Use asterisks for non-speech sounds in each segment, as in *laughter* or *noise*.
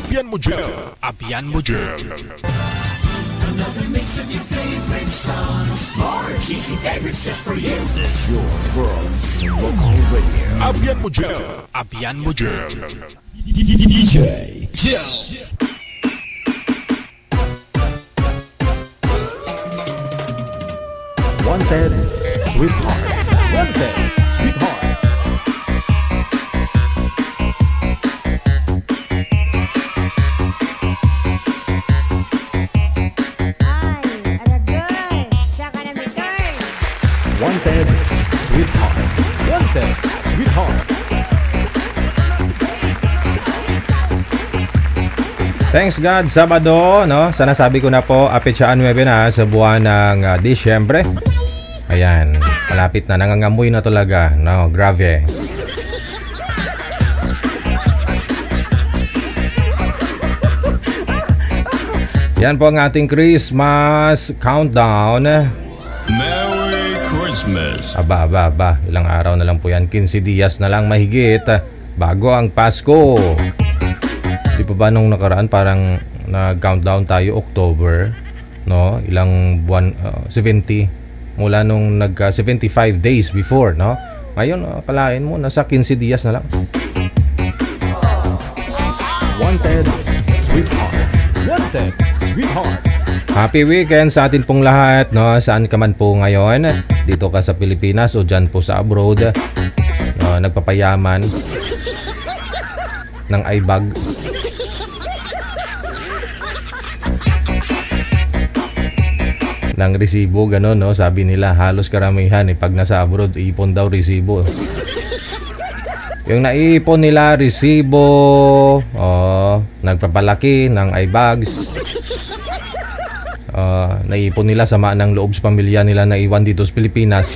mo dyan. Abian mo dyan. Another mix of your favorite songs. More cheesy favorites just for you. This is your world local radio. Abiyan mo dyan. Abiyan mo dyan. DJ Wanted Sweetheart. Wanted Thanks God, Sabado, no? Sana sabi ko na po, apetsaan 9 na sa buwan ng uh, Disyembre. Ayan, malapit na, nangangamoy na talaga. No, grave. Yan po ang ating Christmas countdown. Merry Christmas. Aba, aba, aba. Ilang araw na lang po yan. 15 dias na lang mahigit bago ang Pasko. Pa ba nung nakaraan parang nag-countdown tayo October, no? Ilang buwan, uh, 70 mula nung nag uh, 75 days before, no? Ngayon, uh, kalain mo, nasa 15 dias na lang. Wanted Sweetheart. Wanted Sweetheart. Happy weekend sa atin pong lahat, no? Saan ka man po ngayon? Dito ka sa Pilipinas o dyan po sa abroad. No, nagpapayaman ng ibag. Ng resibo, gano'n, no? Sabi nila, halos karamihan, eh, pag nasa abroad, ipon daw resibo. Yung naipon nila, resibo, oh, nagpapalaki ng ibags. Uh, naipon nila sama ng loob sa pamilya nila na iwan dito sa Pilipinas.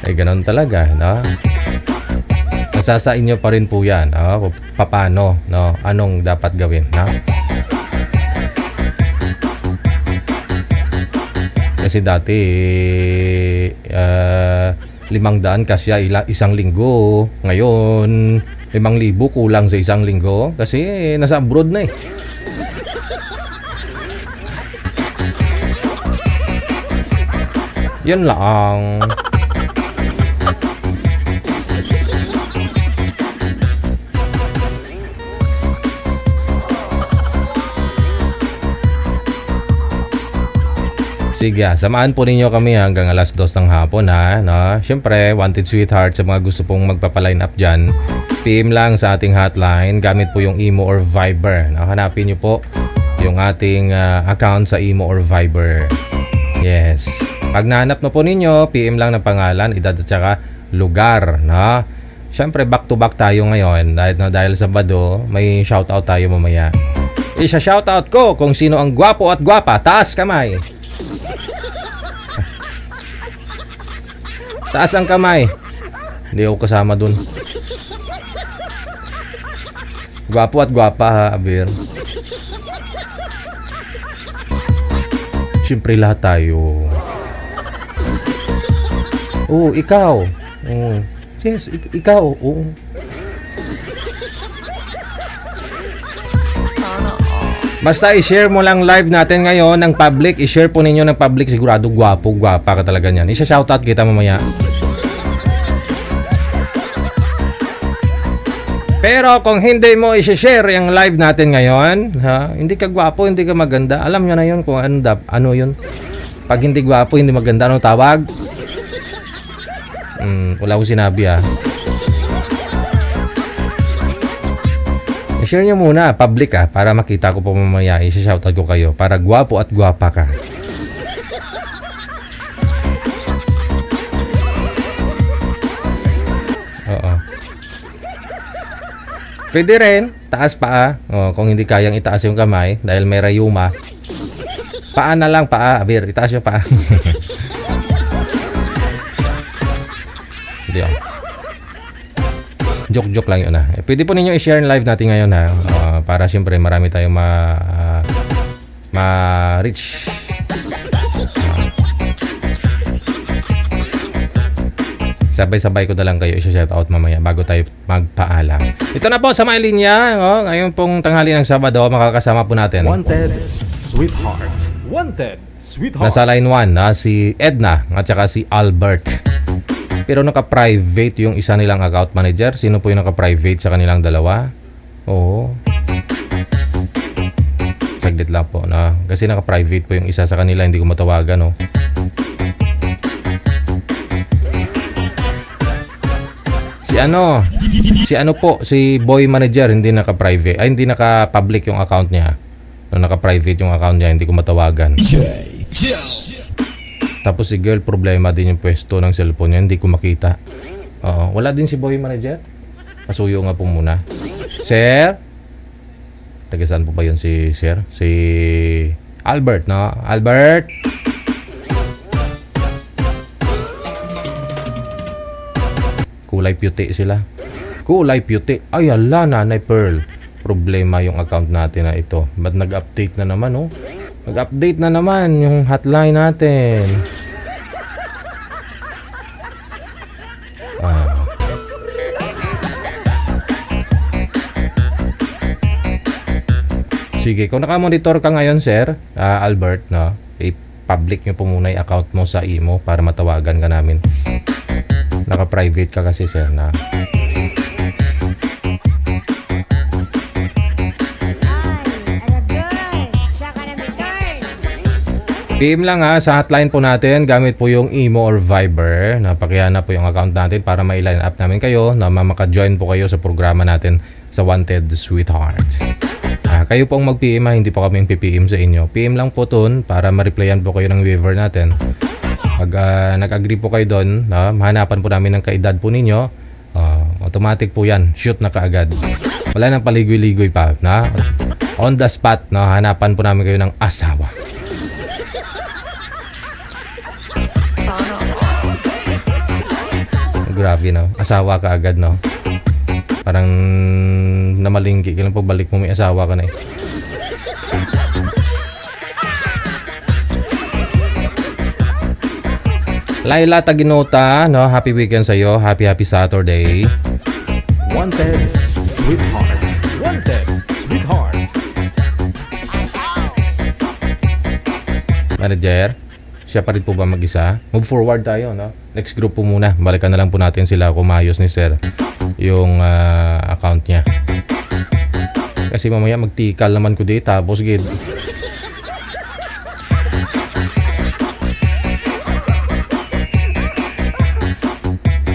Ay ganun talaga, no? Nasa sa inyo pa rin po yan? Kung Paano, no? Anong dapat gawin, no? Kasi dati, uh, limang daan kasya isang linggo. Ngayon, limang libo kulang sa isang linggo. Kasi nasa abroad na eh. Yun lang. Sige, ah, samahan po ninyo kami hanggang alas 2 ng hapon ha. No? Siyempre, wanted sweetheart sa mga gusto pong magpapaline up dyan. PM lang sa ating hotline gamit po yung Imo or Viber. No? Hanapin nyo po yung ating ah, account sa Imo or Viber. Yes. Pag nahanap na po ninyo, PM lang ng pangalan, edad at saka lugar. No? Siyempre, back to back tayo ngayon. Dahil, no, dahil Sabado, may shoutout tayo mamaya. Isa shoutout ko kung sino ang gwapo at gwapa. Taas kamay. Taas ang kamay. Hindi ako kasama dun. Gwapo at gwapa ha, Abir. Siyempre lahat tayo. Oo, ikaw. Oo. Yes, ik- ikaw. Oo. Basta i-share mo lang live natin ngayon ng public. I-share po ninyo ng public. Sigurado gwapo, gwapa ka talaga niyan. Isa-shoutout kita mamaya. Pero kung hindi mo i-share yung live natin ngayon, ha, hindi ka gwapo, hindi ka maganda. Alam nyo na yun kung ano, dap- ano yun. Pag hindi gwapo, hindi maganda, ano tawag? Hmm, wala akong sinabi ah. I-share nyo muna, public ah, para makita ko po mamaya. I-shoutout ko kayo para gwapo at gwapa ka. Oo. Pwede rin, taas paa. Oh, kung hindi kayang itaas yung kamay dahil may rayuma. Paa na lang, paa. Abir, itaas yung paa. *laughs* Hindi oh. Joke-joke lang yun ah. Eh, Pwede po ninyo i-share live natin ngayon ha. Ah, para siyempre marami tayong ma... ah, ma-reach. Sabay-sabay ko na lang kayo i-shout out mamaya bago tayo magpaalam. Ito na po sa may linya. Oh, ngayon pong tanghali ng Sabado, makakasama po natin. Wanted Sweetheart. Wanted Sweetheart. Nasa line 1 na si Edna at saka si Albert. Pero naka-private yung isa nilang account manager. Sino po yung naka-private sa kanilang dalawa? Oo. Saglit lang po na kasi naka-private po yung isa sa kanila hindi ko matawagan no. Si ano? Si ano po, si boy manager hindi naka-private. Ay hindi naka-public yung account niya. No, naka-private yung account niya, hindi ko matawagan. Tapos si girl, problema din yung pwesto ng cellphone niya, hindi ko makita. Oo, wala din si boy manager. Pasuyo nga po muna. Sir? Taga po ba yun si Sir? Si Albert, no? Albert? Kulay puti sila. Kulay puti. Ay, ala, nanay Pearl. Problema yung account natin na ito. Ba't nag-update na naman, oh? Nag-update na naman yung hotline natin. Sige, kung nakamonitor ka ngayon, sir, ah, Albert, no? I-public nyo po muna yung account mo sa imo para matawagan ka namin. Naka-private ka kasi, sir, na. PM lang ha, sa hotline po natin, gamit po yung Imo or Viber. Napakihan na po yung account natin para ma-line up namin kayo na maka-join po kayo sa programa natin sa Wanted Sweetheart. Ah, kayo pong mag-PM ha, hindi po kami PPM sa inyo. PM lang po tun para ma-replyan po kayo ng waiver natin. Pag ah, nag-agree po kayo doon, na mahanapan po namin ng kaedad po ninyo, ah, automatic po yan, shoot na kaagad. Wala nang paligoy-ligoy pa, na? On the spot, no, hanapan po namin kayo ng asawa. Grabe no. Asawa ka agad no. Parang namalingki ka lang pagbalik mo may asawa ka na eh. Laila Taginota, no? Happy weekend sa iyo. Happy happy Saturday. Wanted Sweetheart. Wanted Sweetheart. Manager, siya pa rin po ba mag-isa? Move forward tayo, no? Next group po muna. Balikan na lang po natin sila kumayos ni Sir yung ah, account niya. Kasi mamaya magtikal naman ko di tapos gid.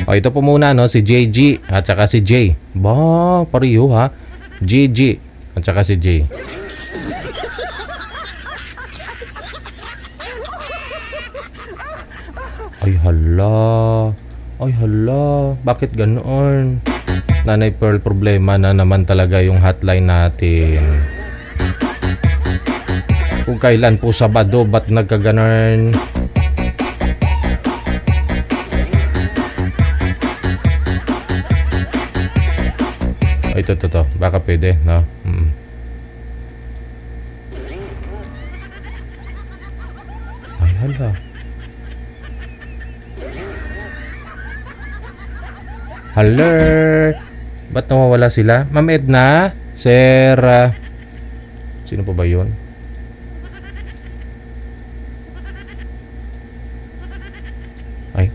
O ito po muna no si JG at saka si J. Ba, pariyo ha. JG at saka si J. Ay hala. Ay hala. Bakit ganoon? Nanay Pearl, problema na naman talaga yung hotline natin. Kung kailan po Sabado, ba't nagkaganon? Ay, ito, ito, ito. Baka pwede, no? Mm. Ay, hala. Alert! Ba't nawawala sila? Ma'am Edna? Sir... ah, sino pa ba yun? Ay,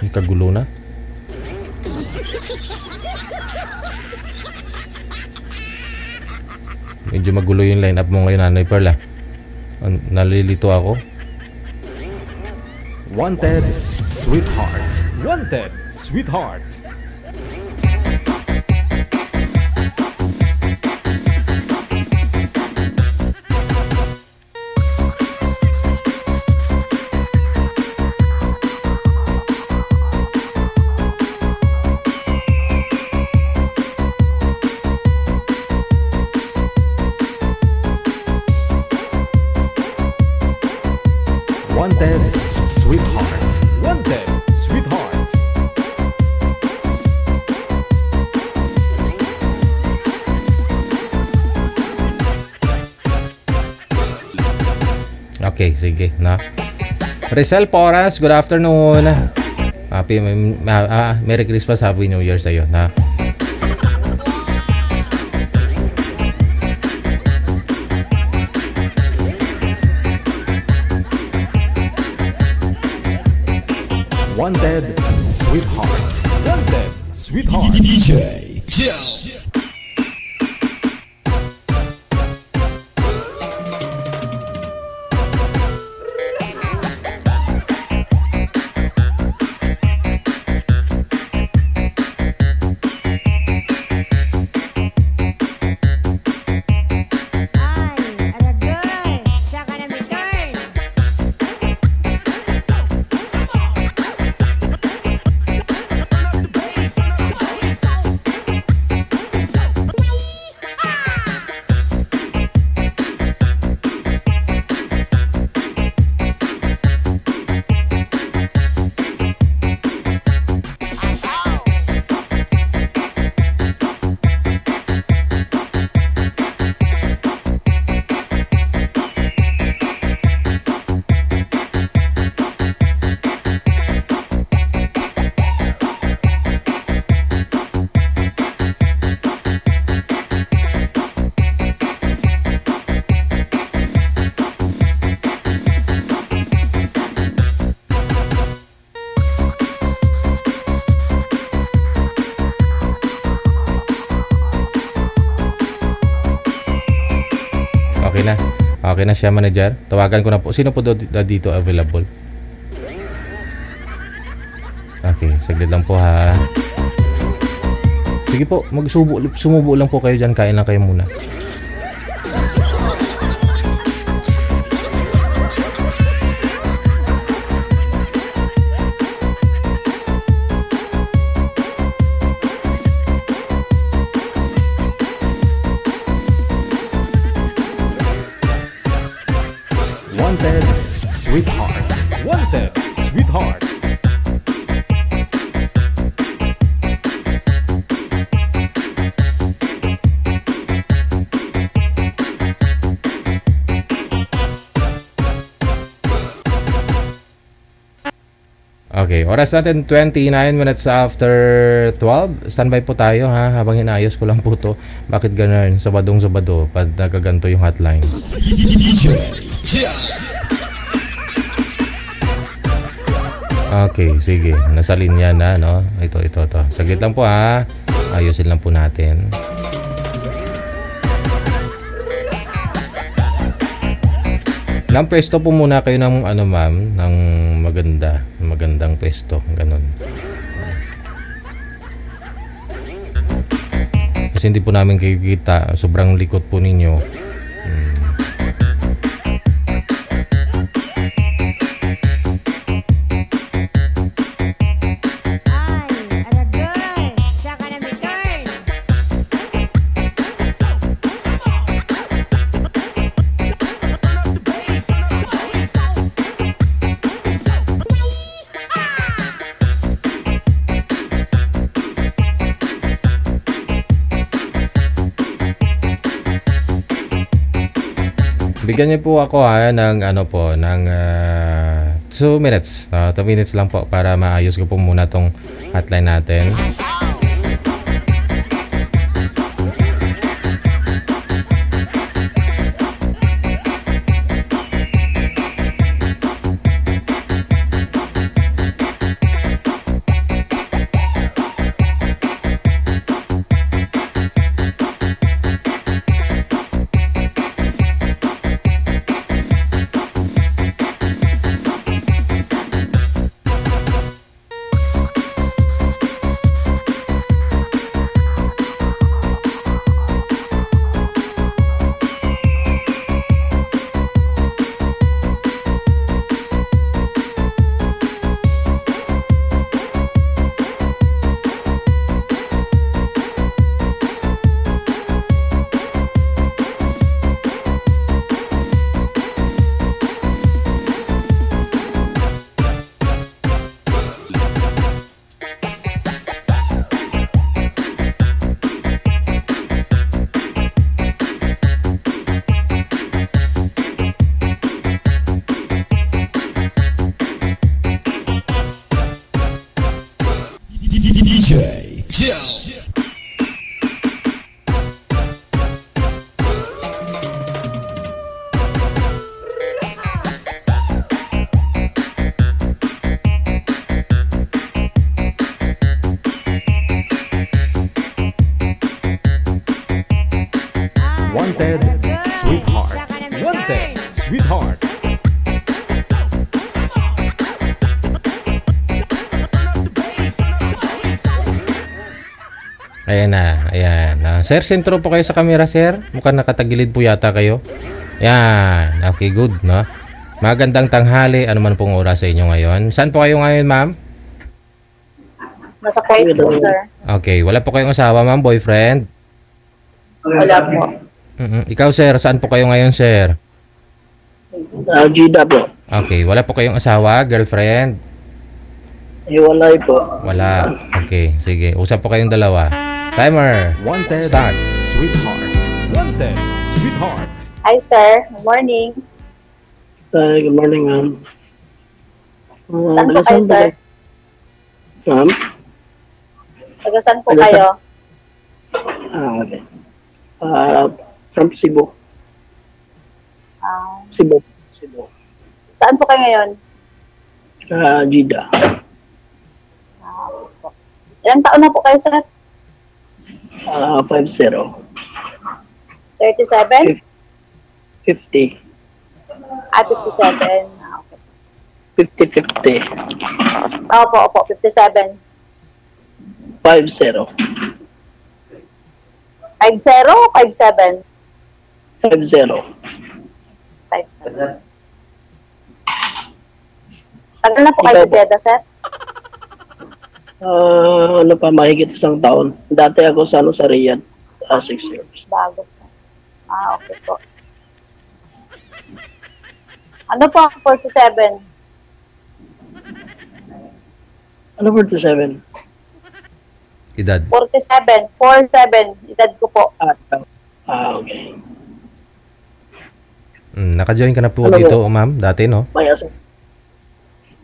may kagulo na. Medyo magulo yung line up mo ngayon, Nanay Pearl. An- Nalilito ako. Wanted Sweetheart. Wanted Sweetheart. Wanted Sweetheart. Wanted Sweetheart. Okay, sige, na. Rizal Poras, good afternoon. Happy ah, ah, Merry Christmas, Happy New Year sa iyo na Wanted Sweetheart. Wanted Sweetheart. DJ Joe. Siya, manager. Tawagan ko na po. Sino po dito available? Okay, saglit lang po ha. Sige po, magsubo, sumubo lang po kayo dyan. Kain lang kayo muna. Oras natin 29 minutes after 12. Standby po tayo ha, habang inayos ko lang po to. Bakit ganun? Sabadong sabado, pag nagaganto yung hotline. Okay, sige. Nasa linya na, no? Ito, ito, ito. Saglit lang po ha. Ayusin lang po natin. Nang pwesto po muna kayo ng ano ma'am, ng maganda, magandang pwesto, ganun. Kasi hindi po namin kayo kita, sobrang likot po ninyo. Bigyan po ako ha ng ano po, ng 2 minutes. 2 minutes lang po para maayos ko po muna tong hotline natin. Sir, sentro po kayo sa camera, sir. Mukhang nakatagilid po yata kayo. Yan, okay, good, no? Magandang tanghali, ano man pong oras sa inyo ngayon. Saan po kayo ngayon, ma'am? Nasa Kuwait po, sir. Okay, wala po kayong asawa, ma'am, boyfriend? Wala po. mm Ikaw, sir, saan po kayo ngayon, sir? Uh, po. Okay, wala po kayong asawa, girlfriend? Hiwalay po. Wala. Okay, sige. Usap po kayong dalawa. Timer. Wanted Start. Sweetheart. Wanted Sweetheart. Hi, sir. Good morning. Uh, good morning, ma'am. Uh, Saan po kayo, sir? Ma'am? Taga saan po kayo? Ah, okay. Uh, from Cebu. Ah, Cebu. Cebu. saan po kayo ngayon? Uh, Gida. Ah, okay po. Ilang taon na po kayo, sir? Uh, 5-0. 37? 50. Ah, 57. Ah, okay. 50-50. Opo, opo, 57. 5-0. 50 o 57? 5-0. 57. Tagal na po kayo sa. Jeddah, sir? Uh, ano pa, mahigit isang taon. Dati ako sa, ano, sa Riyadh. 6 years. Bago po. Ah, okay po. Ano po ang 47? Ano 47? Edad. 47. 47. Edad ko po. Ah, ah okay. Mm, naka-join ka na po Ano dito, ma'am, dati, no? May asa.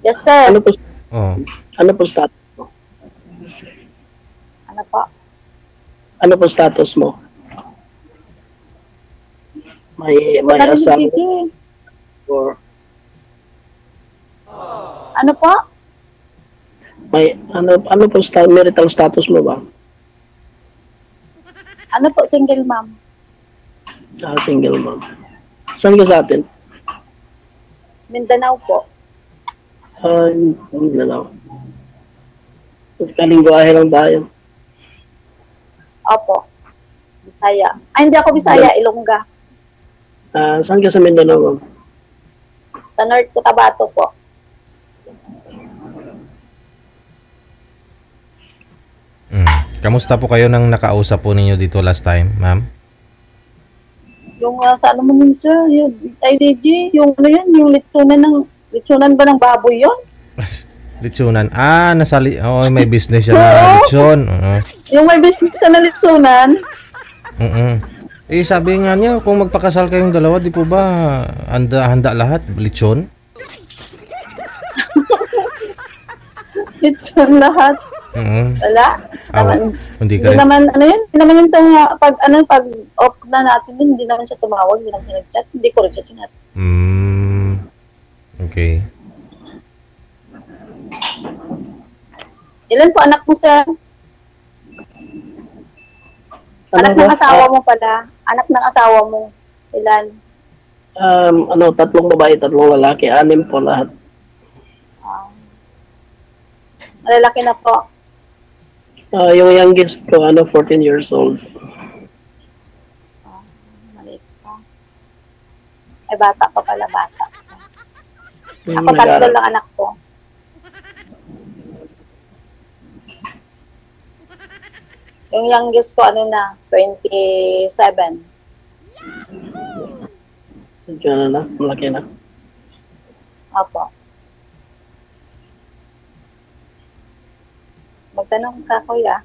Yes, sir. Ano po, Oh. ano po status mo? Ano po? Ano po status mo? May may Ano asawa Gigi? or Ano po? may ano ano po sta- marital status mo ba? Ano po, single mom? Ah, single mom. Saan ka sa atin? Mindanao po. Ah, lang. Kalingwahe lang tayo. Opo. Bisaya. Ay, hindi ako Bisaya, Ilongga. Ah, saan ka sa Mindanao, ma'am? Sa North Cotabato po. Mm. Kamusta po kayo nang nakausap po ninyo dito last time, ma'am? Yung uh, sa ano mo yun, sir? Yung IDG, yung ano yun, yung litsunan ng, litsunan ba ng baboy yun? *laughs* Litsunan. Ah, nasali. Oh, may business siya na *laughs* litson. Oo. Yung may business na litsunan, Mm-mm. Eh, sabi nga niya, kung magpakasal kayong dalawa, di po ba handa, handa lahat? Litson? litsun *laughs* lahat. Mm-mm. Wala. Ah, Naman, hindi ka rin. naman, ano yun, hindi naman yung tunga, pag, ano, pag off na natin yun, hindi naman siya tumawag, hindi naman siya nag-chat, hindi ko rin siya chinat. Mm. Okay. Ilan po anak mo, sir? Anak ng asawa mo pala. Anak ng asawa mo. Ilan? Um, ano, tatlong babae, tatlong lalaki, anim po lahat. Malalaki na po. Ah, yung youngest ko, ano, 14 years old. Pa. Ay, bata pa pala, bata. Ako tatlo lang anak ko. Yung youngest ko, ano na, 27. Medyo ano na, malaki na. Opo. Magtanong ka, kuya.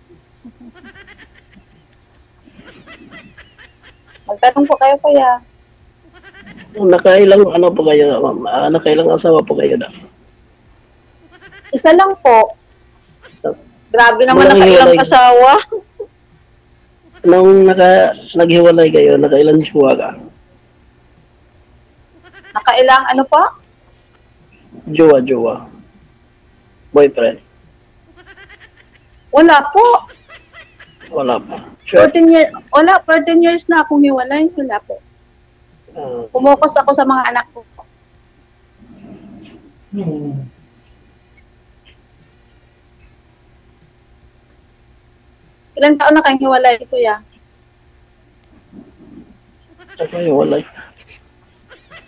Magtanong po kayo, kuya. Nakailang ano po kayo, ma'am? Ah, nakailang asawa po kayo na? Isa lang po. So, Grabe naman Walang nakailang hiwalay. asawa. Nung naka, naghiwalay kayo, nakailang jowa ka? Nakailang ano pa? Jowa, jowa. Boyfriend. Wala po. Wala pa. Sure. 14 years, wala, 14 years na akong hiwalay. Wala po. Kumokus ako sa mga anak ko. Ilang taon na kayong hiwalay, kuya? Saka yung walay.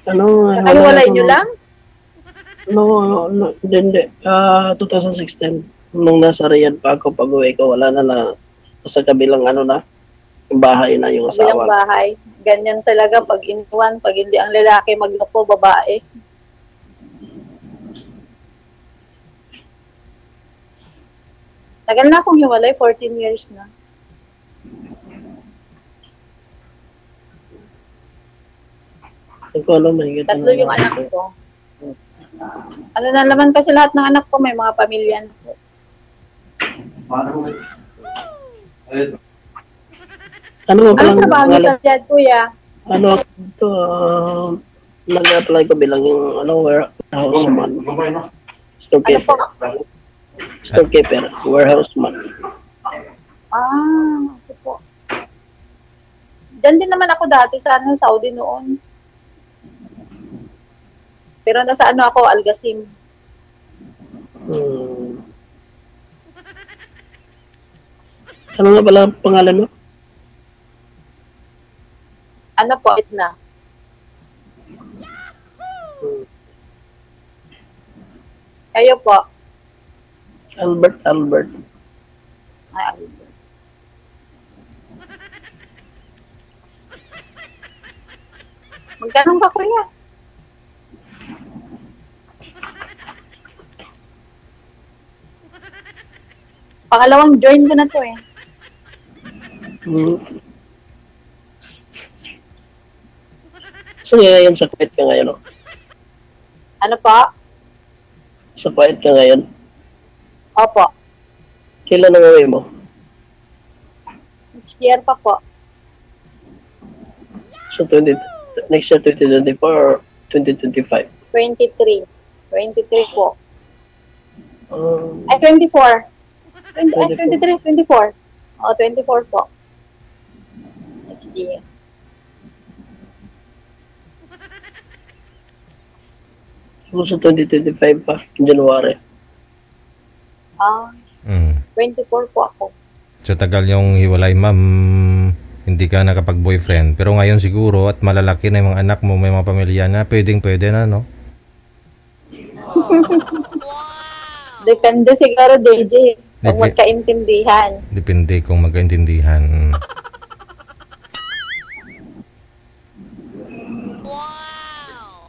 Ano? Nakahiwalay nyo lang? No, no, hindi, hindi. Ah, 2016. Nung nasa Riyadh pa ako, pag uwi ko, wala na na. Sa kabilang ano na, yung bahay na yung Kabilang asawa. bahay. Ganyan talaga pag iniwan, pag hindi ang lalaki magloko, babae. Tagal na akong hiwalay, 14 years na. Tatlo yung anak ko. Ano na naman kasi lahat ng anak ko may mga pamilya na. Ano ba palang trabaho niyo sa Riyadh, kuya? Ano ito, ah, nag-apply ko bilang yung ano, warehouse man. Ano po? Storekeeper. Warehouse man. Ah, po. Diyan din naman ako dati sa ano, Saudi noon. Pero nasa ano ako, Algasim. Hmm. Ano nga pala ang pangalan mo? Ano po, na. Kayo po. Albert Albert. Ay, Albert. Magtanong ka, kuya. Pangalawang join ko na to eh. Hmm. So ngayon sa Kuwait ka ngayon, no? Ano po? Sa Kuwait ka ngayon. Opo. Kailan ang uwi mo? Next year pa po. So 20, next year 2024 or 2025? 23. 23 po. Um, Ay, 24. 20, ay, 23, 24. O, 24 po. Next year. so sa 2025 pa, January. Ah, Mm. 24 po ako. Sa tagal yung hiwalay, ma'am, hindi ka nakapag-boyfriend. Pero ngayon siguro at malalaki na yung mga anak mo, may mga pamilya na, pwedeng pwede na, no? *laughs* Depende siguro, DJ. Kung Dep- magkaintindihan. Depende kung magkaintindihan. Mm.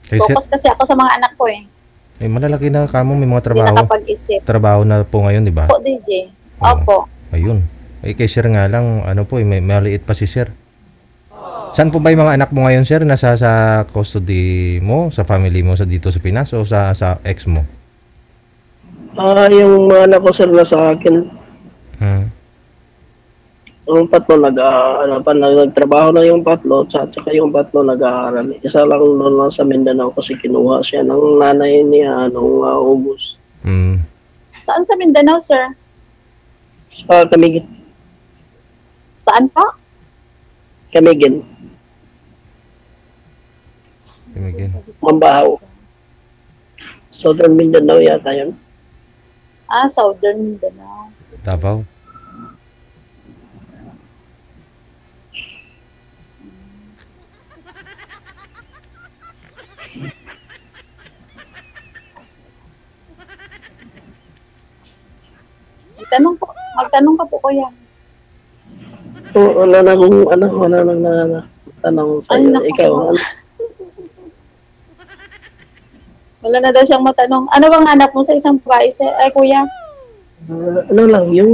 Kasi, Focus kasi ako sa mga anak ko eh. Eh, malalaki na kamo, may mga Hindi trabaho. nakapag-isip. Trabaho na po ngayon, di ba? Po, DJ. Oo. Opo. Ayun. Eh, kay sir nga lang, ano po, eh, may maliit pa si sir. Saan po ba yung mga anak mo ngayon, sir? Nasa sa custody mo, sa family mo, sa dito sa Pinas o sa sa ex mo? Ah, yung mga anak ko sir na sa akin, Hmm. Yung patlo nag ah, ano pa nag- nagtrabaho na yung patlo at saka yung patlo nag-aaral. Isa lang doon lang sa Mindanao kasi kinuha siya ng nanay niya nung ah, August. Hmm. Saan sa Mindanao, sir? Sa Camiguin. Saan pa? Camiguin. Tumigil. Mambahaw. Southern Mindanao yata yun. Ah, Southern Mindanao. Davao. Magtanong po. Magtanong ka po, kuya. So, wala na kung ano, wala na na, na tanong sa Ay, iyo. naku. Ikaw, ano, *laughs* Wala na daw siyang matanong. Ano bang hanap mo sa isang babae, sir? Ay, kuya. ah, ano lang, yung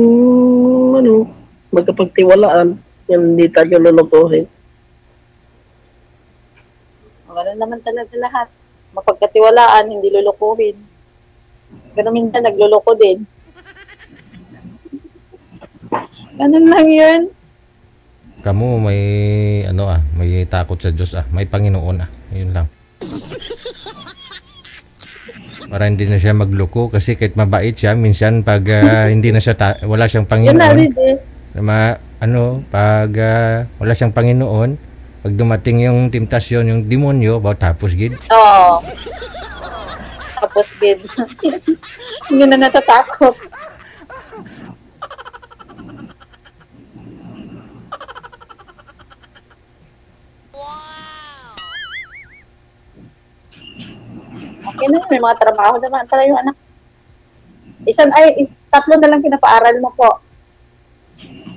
ano, magkapagtiwalaan, yung hindi tayo lulukuhin. Ganun naman talaga lahat. Mapagkatiwalaan, hindi lulukuhin. Ganun minsan nagluloko din. Ganun lang yun. Kamu may ano ah, may takot sa Diyos ah, may Panginoon ah. Yun lang. Para hindi na siya magloko kasi kahit mabait siya, minsan pag ah, hindi na siya ta- wala siyang Yun na, Panginoon, ma ano, pag ah, wala siyang Panginoon, pag dumating yung temptasyon, yung demonyo, ba tapos gid. Oo. Tapos, bid. *laughs* Hindi na natatakot. Na, may mga trabaho naman pala yung anak. Isan, ay, is, tatlo na lang pinapaaral mo po.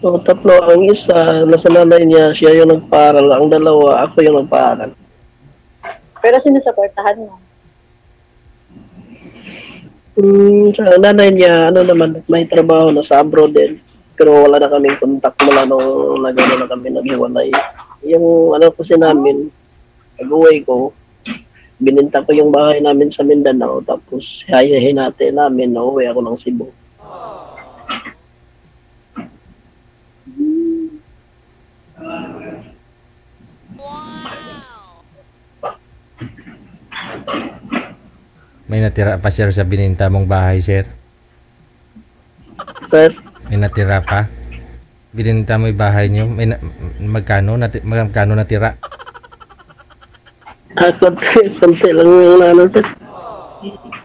So, tatlo. Ang isa, nasa nanay niya, siya yung nagpaaral. Ang dalawa, ako yung nagpaaral. Pero sinusuportahan mo. Hmm, sa nanay niya, ano naman, may trabaho na sa abroad din. Pero wala na kaming contact mula nung nagano na kami naghiwalay. Yung ano kasi namin, pag-uwi ko, bininta ko yung bahay namin sa Mindanao, tapos hayahin natin namin na uwi ako ng Cebu. May natira pa sir sa bininta mong bahay, sir. Sir, May natira pa. Bininta mo yung bahay niyo. May na, magkano, nati, magkano natira? Ah, konti, konti lang yung ano, sir.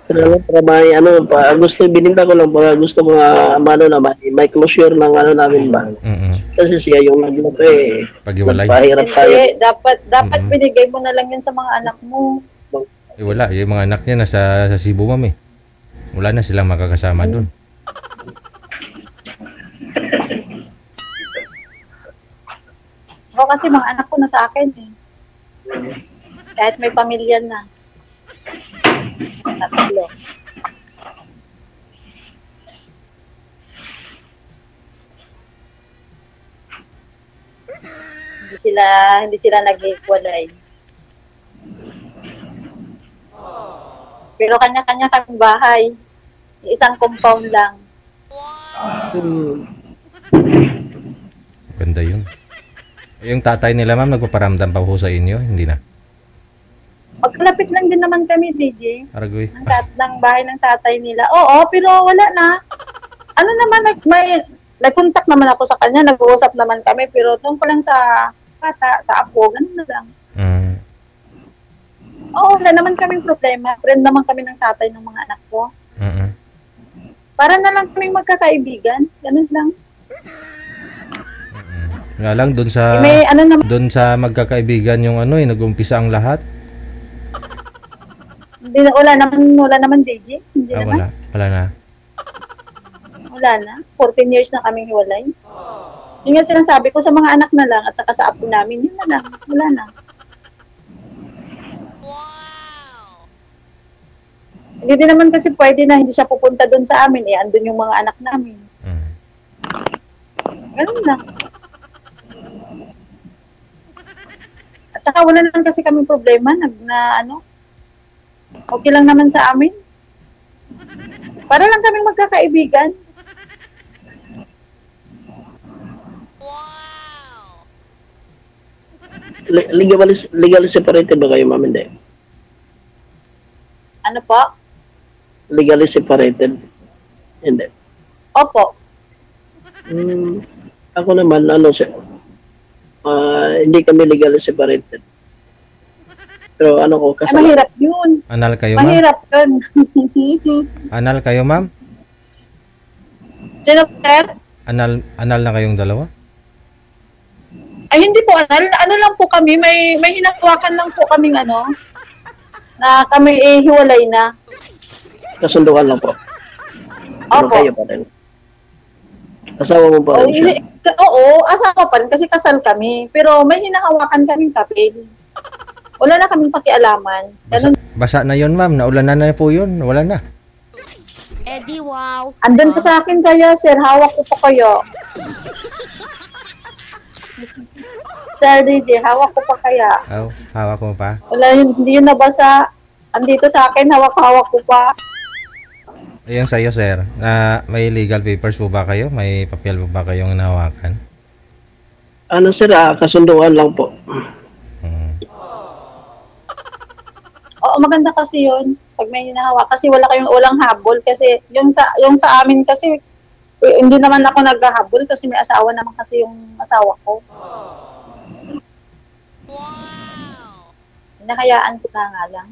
Pero ano, para may, ano, pa, gusto, bininta ko lang, para gusto nga, ano na, may, may closure ng ano namin ba. Mm Kasi siya yung nagluto eh. Pag-iwalay. Nagpahirap tayo. Hindi, dapat, dapat Mhm. binigay mo na lang yun sa mga anak mo. Eh, wala. Yung mga anak niya nasa sa Cebu, ma'am eh. Wala na silang makakasama doon. Ako kasi mga anak ko na sa akin eh. Kahit may pamilya na. Tatlo. Hindi sila hindi sila naghiwalay. Pero kanya-kanya kaming bahay. Isang compound lang. Hmm. Ganda yun. Eh, Yung tatay nila, ma'am, nagpaparamdam pa po sa inyo? Hindi na. Magkalapit lang din naman kami, DJ. Aragoy. ng, tat ng bahay ng tatay nila. Oo, pero wala na. Ano naman, nag, may, nag-contact naman ako sa kanya, nag-uusap naman kami, pero tungkol lang sa bata, sa apo, ganun na lang. Mm. Oo, wala naman kaming problema. Friend naman kami ng tatay ng mga anak ko. Mm-mm. Para na lang kaming magkakaibigan. Ganun lang. Nga lang, doon sa... may ano naman, Doon sa magkakaibigan yung ano eh, nag-umpisa ang lahat. Hindi na, wala naman, wala naman, DJ. Hindi Ah, naman. wala. Wala na. Wala na. 14 years na kaming hiwalay. Yun nga sinasabi ko sa mga anak na lang at saka sa apo namin, yun na lang. Wala na. Hindi din naman kasi pwede na hindi siya pupunta doon sa amin. Eh, andun yung mga anak namin. Mm. Ganun lang. At saka wala naman kasi kami problema nag, na ano. Okay lang naman sa amin. Para lang kaming magkakaibigan. Le- legally, legally separated ba kayo, ma'am? Hindi. Ano po? Legally separated. Hindi. Opo. Hmm, ako naman, ano siya, ah, hindi kami legally separated. Pero ano ko, Ay, kasal. mahirap yun. Anal kayo, ma'am? Mahirap yun. *laughs* Anal kayo, ma'am? Sino, sir? Anal, anal na kayong dalawa? Ay, hindi po. Ano, ano lang po kami, may, may hinakuwakan lang po kaming ano, na kami eh, hiwalay na. Kasunduan lang po. Pero Opo. kayo pa rin. Asawa mo pa Oo, rin siya. oo, asawa pa rin kasi kasal kami. Pero may hinahawakan kaming papel. Wala na kaming pakialaman. Basa, Ganun. basa na yon ma'am. Naulan na na po yun. Wala na. Eddie, wow. Andun pa sa akin kaya, sir. Hawak ko pa kayo. sir DJ, hawak ko pa kaya. Oh, hawak mo pa. Wala yun, hindi yun nabasa. Andito sa akin, hawak-hawak ko pa. Ayun sa'yo, sir. Na may legal papers po ba kayo? May papel po ba kayong nahawakan? Ano sir, ah, kasunduan lang po. Mm. Maganda kasi yun. Pag may hinahawak. Kasi wala kayong ulang habol. Kasi yung sa, yung sa amin kasi, Eh, hindi naman ako naghahabol kasi may asawa naman kasi yung asawa ko. Hinahayaan ko na nga lang.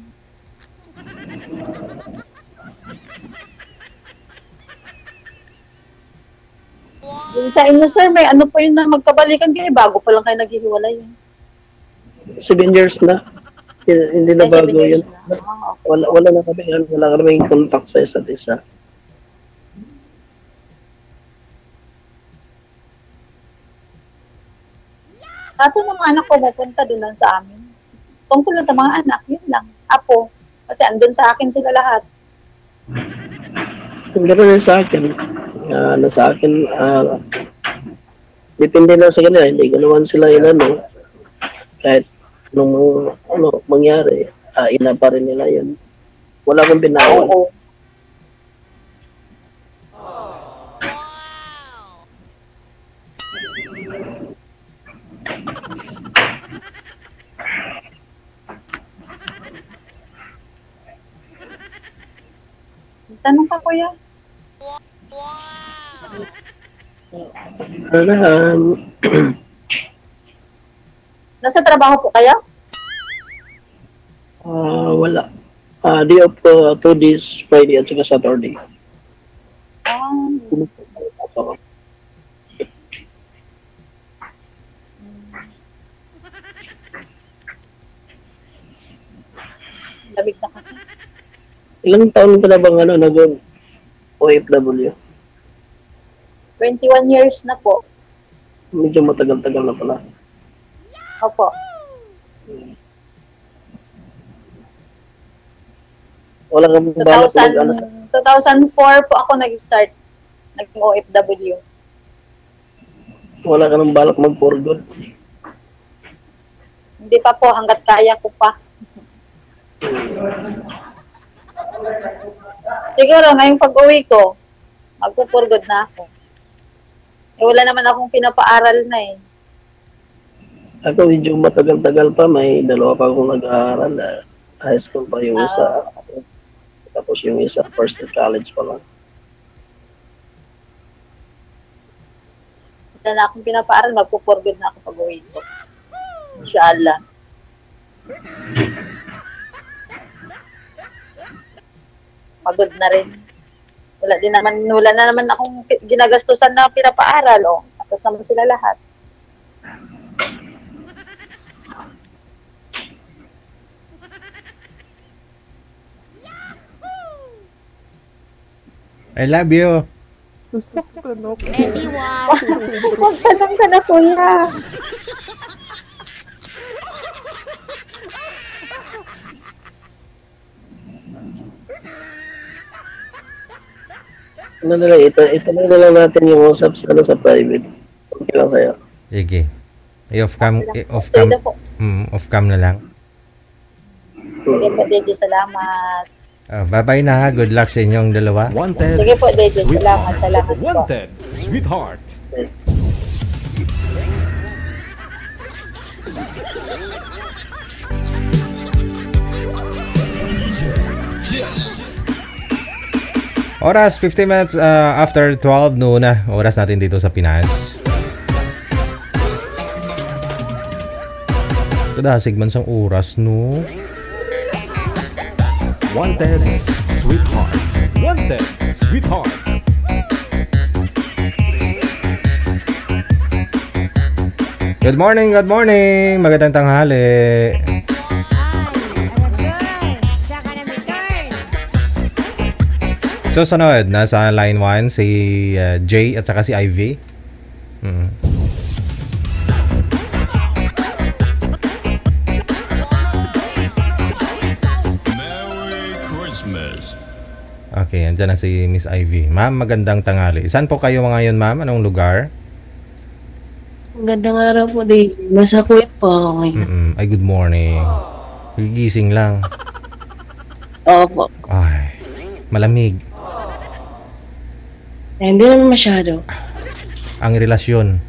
Yung sa inyo, sir, may ano po yun na magkabalikan kayo. Bago pa lang kayo naghihiwalay. eh. Seven years na. Hindi- na bago yun. na. Ah. Wala, wala na kami, ano, wala kami contact sa isa't isa. Dati ng mga anak ko pupunta doon lang sa amin. Tungkol lang sa mga anak, yun lang. Apo. Kasi andun sa akin sila lahat. Ganoon rin sa akin. Ah, ano sa akin, ah, depende lang sa kanila. Hindi ko naman sila inano. Kahit nung ano, mangyari, ah, ina pa rin nila yun. Wala akong binawan. Oo. Tanong ka, kuya. Ano na, um, Nasa trabaho po kayo? ah, wala. Ah, day off ko, two days, Friday at saka Saturday. So, lamig na kasi. ilang taon ka na bang ano, nag OFW? 21 years na po. Medyo matagal-tagal na pala. Opo. Wala kang balak mag ano, 2000, 2004 po ako nag-start. Naging OFW. wala ka ng balak mag for good. Hindi pa po, hanggat kaya ko pa. Siguro, ngayong pag-uwi ko, magpupurgod na ako. Eh, wala naman akong pinapaaral na eh. Ako medyo matagal-tagal pa, may dalawa pa akong nag-aaral. ah, high school pa yung isa. Tapos yung isa, first year college pa lang. Wala na akong pinapaaral, magpupurgod na ako pag-uwi ko. Inshallah. Pagod na rin. Wala din naman, wala na naman akong ginagastusan na pinapaaral. Oh. Tapos naman sila lahat. I love you. Huwag tanong ka na, kuya. Ano na lang, ito, ito na lang natin yung usap sa, ano, sa private. Okay lang sa'yo. Sige. I-off cam, i-off cam, Sige po. mm, off cam na lang. Sige po, Deji. Salamat. Ah, bye-bye na ha. Good luck sa inyong dalawa. Wanted. Sige po, Deji. Salamat. Salamat po. Wanted. Sweetheart. Oras, 50 minutes ah, after 12 noon na. Oras natin dito sa Pinas. Kadasig man sang oras, no? Wanted. Sweetheart. Wanted. Sweetheart. Good morning, good morning. Magandang tanghali. Susunod, nasa line 1 si uh, Jay at saka si Ivy. Mm. Okay, andyan na si Miss Ivy. Ma'am, magandang tanghali. Saan po kayo ngayon, ma'am? Anong lugar? Magandang araw po, Dave. Nasa kuya po ako ngayon. Mm-mm. Ay, good morning. Gigising lang. Opo. Ay, malamig. Eh, hindi naman masyado. Ang relasyon.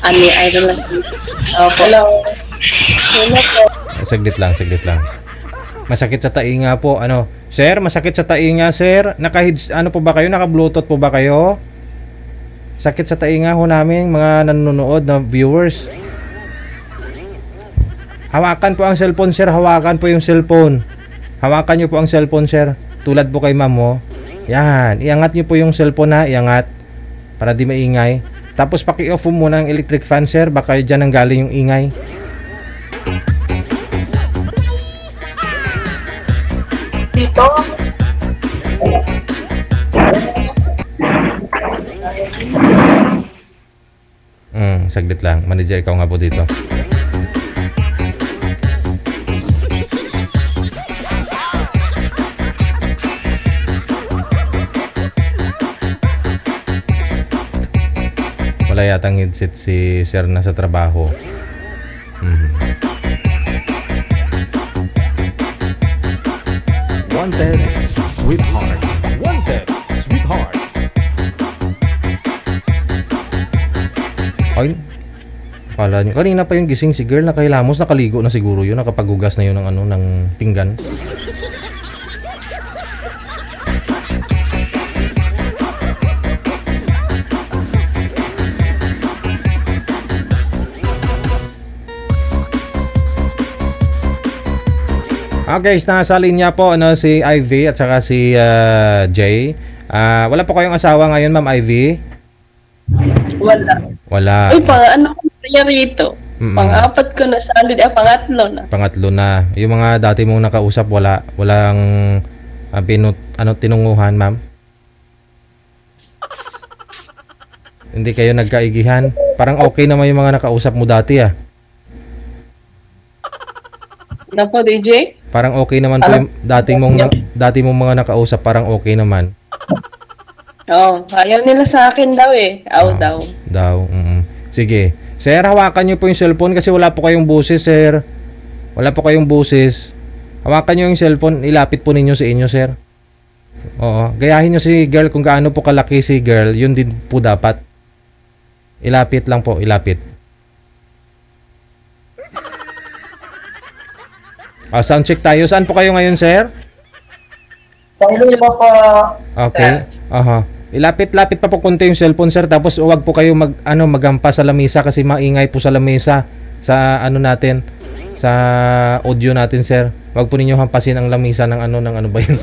Ani, idol lang. Opo. Hello. Hello po. Saglit lang, saglit lang. Masakit sa tainga po. Ano, Sir, masakit sa tainga, sir. Naka ano po ba kayo? Naka-bluetooth po ba kayo? Sakit sa tainga ho namin, mga nanonood na viewers. Hawakan po ang cellphone, sir. Hawakan po yung cellphone. Hawakan nyo po ang cellphone, sir. Tulad po kay ma'am, oh. Yan. Iangat nyo po yung cellphone, ha. Iangat. Para di maingay. Tapos paki-off muna ang electric fan, sir. Baka dyan ang galing yung ingay. Dito. Hmm, saglit lang. Manager, ikaw nga po dito. Wala yatang headset si sir na sa trabaho. Wanted, sweetheart. Wanted, sweetheart. Ay, Kala nyo. Kanina pa yung gising si girl, nakahilamos, nakaligo na siguro yun, nakapaghugas na yun ng, ano, ng pinggan. Okay, nasa linya po ano, si Ivy at saka si ah, Jay. Ah, wala po kayong asawa ngayon, Ma'am Ivy? Wala. Wala. Uy, pang ano ko kaya rito? Mm-mm. Pang-apat ko na solid, ah, pangatlo na. Pangatlo na. Yung mga dati mong nakausap, wala. Walang ah, pinut, ano, tinunguhan, ma'am? Hindi kayo nagkaigihan? Parang okay naman yung mga nakausap mo dati, ah. Ano po, DJ? Parang okay naman po yung dating mong, dati mong mga nakausap, parang okay naman. Oo, oh, ayaw nila sa akin daw eh. Aw Ah. daw. Daw, mm Sige. Sir, hawakan niyo po yung cellphone kasi wala po kayong buses, sir. Wala po kayong buses. Hawakan niyo yung cellphone, ilapit po ninyo sa inyo, sir. Oo. Gayahin niyo si girl kung gaano po kalaki si girl, yun din po dapat. Ilapit lang po, ilapit. Ah, sound check tayo. Saan po kayo ngayon, sir? Sa Iloilo po. Okay. Aha. Ilapit-lapit pa po konti yung cellphone sir tapos huwag po kayo mag ano magampa sa lamesa kasi maingay po sa lamesa sa ano natin sa audio natin sir. Huwag po ninyo hampasin ang lamesa ng ano ng ano ba yun. *laughs*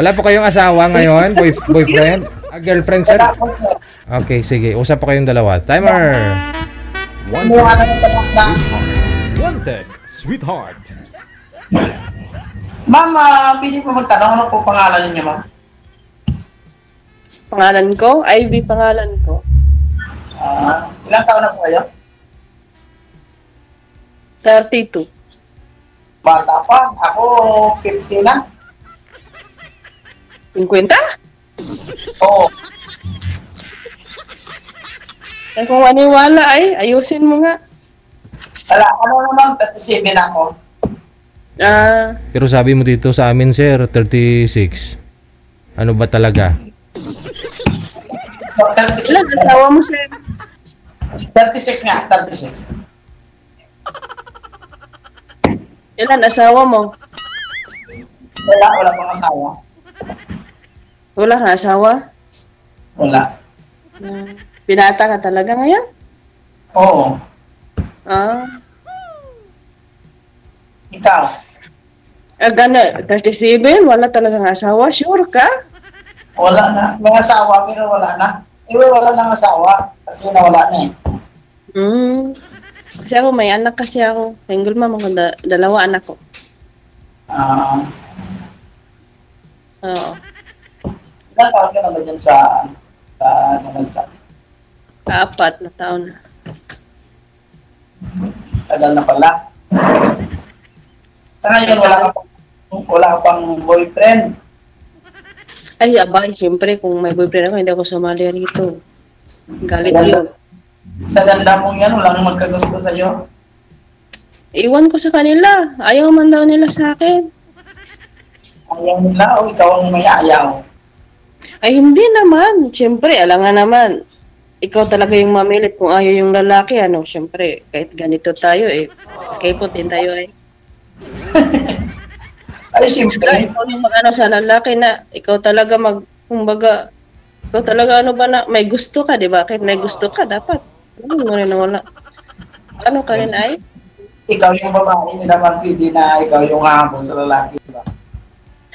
Wala po kayong asawa ngayon, boy, boyfriend, ah, girlfriend sir. Wala po, sir. Okay, sige. Usap po kayong dalawa. Timer. Kumuha na ng talakda. Wanted, sweetheart. Ma'am, ah, pwede po magtanong ano po pangalan niyo, ma'am? Pangalan ko? Ivy pangalan ko. Ah, ilang taon na po kayo? 32. Bata pa. Ako, 50 na. 50? Oo. Ay, kung maniwala ay, ayusin mo nga. Wala, ano naman, 37 na ako. Ah, Pero sabi mo dito sa amin sir, 36. Ano ba talaga? So, 36, ilan asawa mo siya? 36 nga, 36. Ilan asawa mo? Wala, wala pang asawa. Wala ka asawa? Wala. Ah, Pinata ka talaga ngayon? Oo. Ah, Ikaw. ah gana, 37? Wala talagang asawa? Sure ka? Wala na. May asawa, pero wala na. Iwe, wala nang asawa. Kasi nawala na eh. Hmm. Kasi ako, may anak kasi ako. Single mom ako, da- dalawa anak ko. Ah, Oo. ilang taon ka na ba dyan sa, sa nabansa? Kaapat na taon na. Tagal na pala. Sa ngayon, wala ka pang, wala ka pang boyfriend. Ay, abay, siyempre, kung may boyfriend ako, hindi ako sumali rito. Galit yun. Sa ganda mong yan, walang magkagusto sa'yo. Iwan ko sa kanila. Ayaw man daw nila sa akin. Ayaw nila o ikaw ang may ayaw. Ay, hindi naman. Siyempre, alam nga naman. Ikaw talaga yung mamilit kung ayaw yung lalaki. Ano, siyempre, kahit ganito tayo eh. Kay putin tayo eh. *laughs* Ay, siyempre. ikaw yung mag-ano sa lalaki na ikaw talaga mag, kumbaga, ikaw talaga ano ba na, may gusto ka, di ba? Kahit may gusto ka, dapat. Ano mo rin wala. Ano ka rin ay? Ikaw yung babae, hindi naman pwede na ikaw yung hahabol sa lalaki. Diba?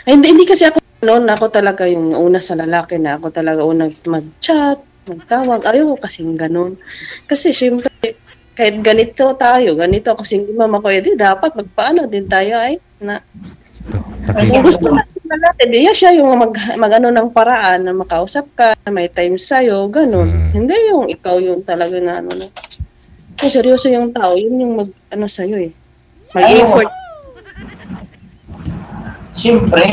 Ay, hindi, hindi kasi ako noon, ako talaga yung una sa lalaki na ako talaga unang mag-chat, magtawag. Ayoko kasing ganun. Kasi syempre, kahit ganito tayo, ganito ako sing mama ko, edi dapat magpaano din tayo ay na kung gusto natin lalaki, di siya yung mag, mag-ano ng paraan na makausap ka, na may time sa'yo, ganun. Mm. Hindi yung ikaw yung talaga na ano na. Kung seryoso yung tao, yun yung mag, ano sa'yo eh. Mag-effort. Siyempre,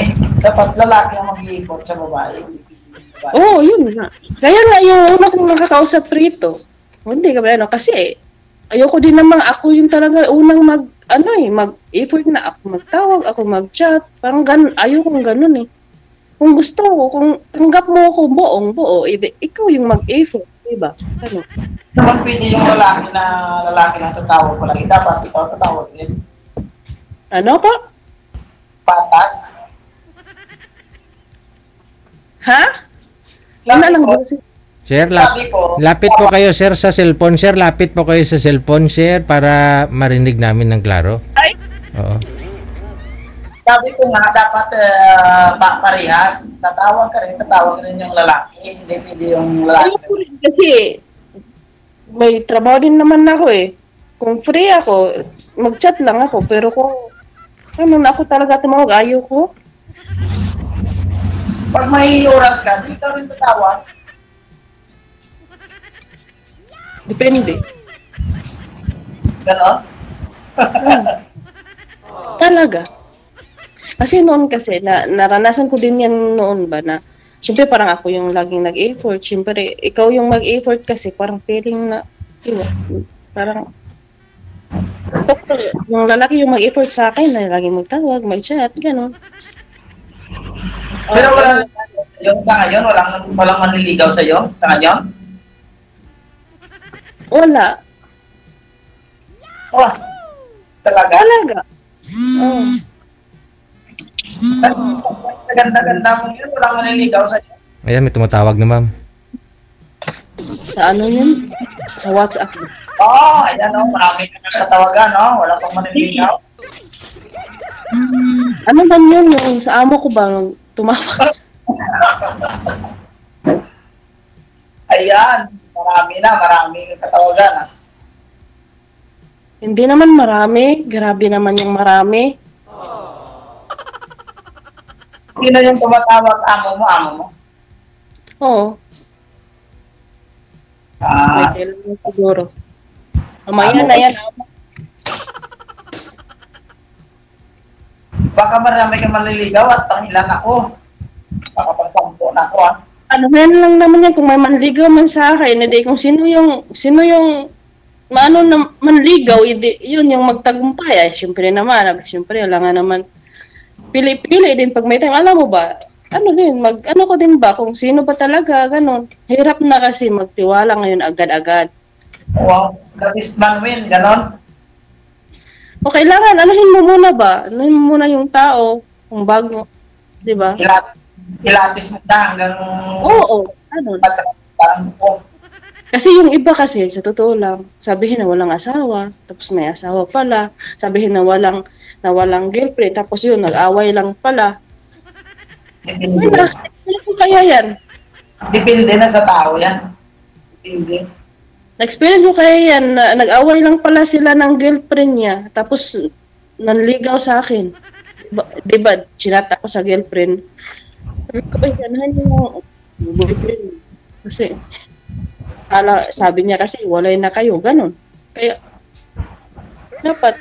dapat lalaki ang mag-iipot sa babae. Oo, oh, yun nga. Kaya nga yung una kong nakakausap rito, hindi ka ba ano, kasi ayoko din naman ako yung talaga unang mag, ano eh, mag-effort na ako magtawag, ako mag-chat, parang ganun, ayoko ng ganun eh. Kung gusto ko, kung tanggap mo ako buong buo, edi, ikaw yung mag-effort, di ba? Ano? Naman pwede yung lalaki na lalaki na tatawag ko lagi. Dapat ikaw tatawag din. Ano pa? Patas. Ha? Wala lang ba? Sir, lap- Sabi ko, lapit po kayo sir sa cellphone sir, lapit po kayo sa cellphone sir para marinig namin ng klaro. Ay, Oo. sabi ko nga, dapat uh, pa parehas. Tatawag ka rin, tatawag rin yung lalaki. Hindi pwede yung lalaki. ayoko rin kasi may trabaho din naman ako eh. Kung free ako, mag-chat lang ako. Pero kung ano na ako talaga tumawag, ayaw ko. Pag may oras ka, di ka rin tatawag. Depende. Ganon. Talaga. Kasi noon kasi, na, naranasan ko din yan noon ba na, syempre parang ako yung laging nag-effort. Syempre, ikaw yung mag-effort kasi parang feeling na, yun, parang, yung lalaki yung mag-effort sa akin na laging magtawag, mag-chat, gano'n. Pero wala yung sa ngayon, walang, walang manliligaw sa'yo sa ngayon? Wala. Oh, talaga? Talaga. Oh. Ganda-ganda mo yun, walang manliligaw sa'yo. Ayan, may tumatawag na ma'am. Sa ano yun? Sa WhatsApp. Oo, oh, ayan o, marami ka nagtatawagan, no? Wala pang manliligaw. Ano ba yun? Yung sa amo ko ba? Tumawag. *laughs* Ayan, marami na, marami kang katawagan. ah. Hindi naman marami. Grabe naman yung marami. Sino yung tumatawag? Amo mo, amo mo? Oo. Ah, May kailangan siguro. Mamaya na yan. amo. baka marami kang manliligaw at pangilan ako. Baka pang sampo na ako, ah. Ano yan lang naman yan kung may manligaw man sa akin, hindi kung sino yung sino yung maano na manligaw, hindi, yun yung magtagumpay. Ay, syempre naman, ah, syempre wala nga naman pili-pili din pag may time. Alam mo ba, ano din, mag, ano ko din ba, kung sino ba talaga, ganun. Hirap na kasi magtiwala ngayon agad-agad. Wow, the best man win, ganon. O kailangan, anuhin mo muna ba? Anuhin mo muna yung tao, kung bago, di ba? Ilat, ilatis mo na hanggang Oo, ano. at saka parang oh, Kasi yung iba kasi, sa totoo lang, sabihin na walang asawa, tapos may asawa pala, sabihin na walang, na walang girlfriend, tapos yun, nag-away lang pala. depende. Wala, ano kaya yan? Depende na sa tao yan. Depende. Na-experience mo kaya yan, na, nag-away lang pala sila ng girlfriend niya, tapos nanligaw sa akin. Diba, diba chinat ako sa girlfriend. Sabi ko, ay, ganahan yung boyfriend. Kasi, ala, sabi niya kasi, walay na kayo, ganun. Kaya, dapat,